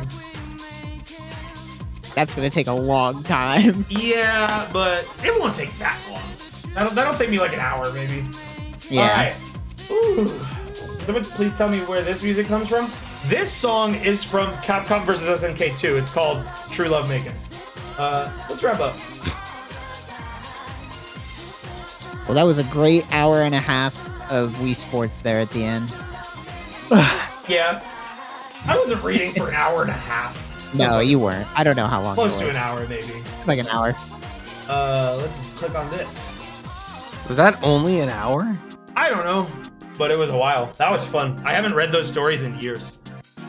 S3: That's gonna take a long time. [LAUGHS]
S4: Yeah, but it won't take that long. That'll, that'll take me like an hour, maybe.
S3: Yeah.
S4: All right. Ooh. Someone please tell me where this music comes from. This song is from Capcom vs SNK 2. It's called True Love Making. Uh, let's wrap up.
S3: Well, that was a great hour and a half of Wii Sports there at the end. [SIGHS]
S4: Yeah. I wasn't reading for an hour and a half.
S3: No, you weren't. I don't know how long.
S4: Close
S3: it
S4: to
S3: was.
S4: an hour, maybe.
S3: It's like an hour.
S4: Uh, let's click on this.
S1: Was that only an hour?
S4: I don't know, but it was a while. That was fun. I haven't read those stories in years.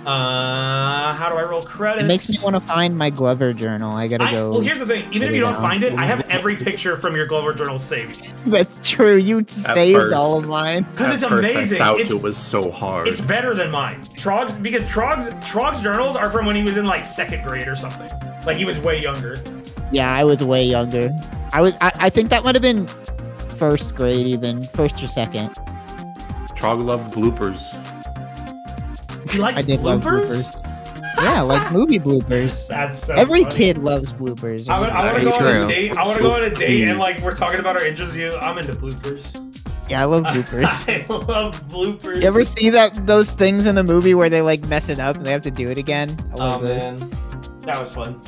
S4: Uh, how do I roll credits?
S3: It makes me want to find my Glover journal. I gotta
S4: I,
S3: go.
S4: well, here's the thing. Even if you don't
S3: Yeah.
S4: find it, I have [LAUGHS] every picture from your Glover journal saved.
S3: That's true. You saved
S2: first.
S3: all of mine.
S4: Because it's
S2: first,
S4: amazing.
S2: I thought
S4: It's,
S2: it was so hard.
S4: it's better than mine. Trog's because Trog's Trog's journals are from when he was in like second grade or something. Like he was way younger.
S3: Yeah, I was way younger. I was. I, I think that might have been first grade, even first or second.
S2: Trog loved bloopers.
S4: You like
S3: I did love bloopers. Yeah, like movie bloopers. [LAUGHS]
S4: That's so
S3: Every
S4: funny.
S3: kid loves bloopers.
S4: I want to go on a date. I want to go on a date
S2: funny.
S4: and like we're talking about our interests. You, I'm into bloopers.
S3: yeah, I love [LAUGHS] bloopers.
S4: I love bloopers.
S3: you ever see that those things in the movie where they like mess it up and they have to do it again? I
S4: Oh
S3: those.
S4: man, that was fun.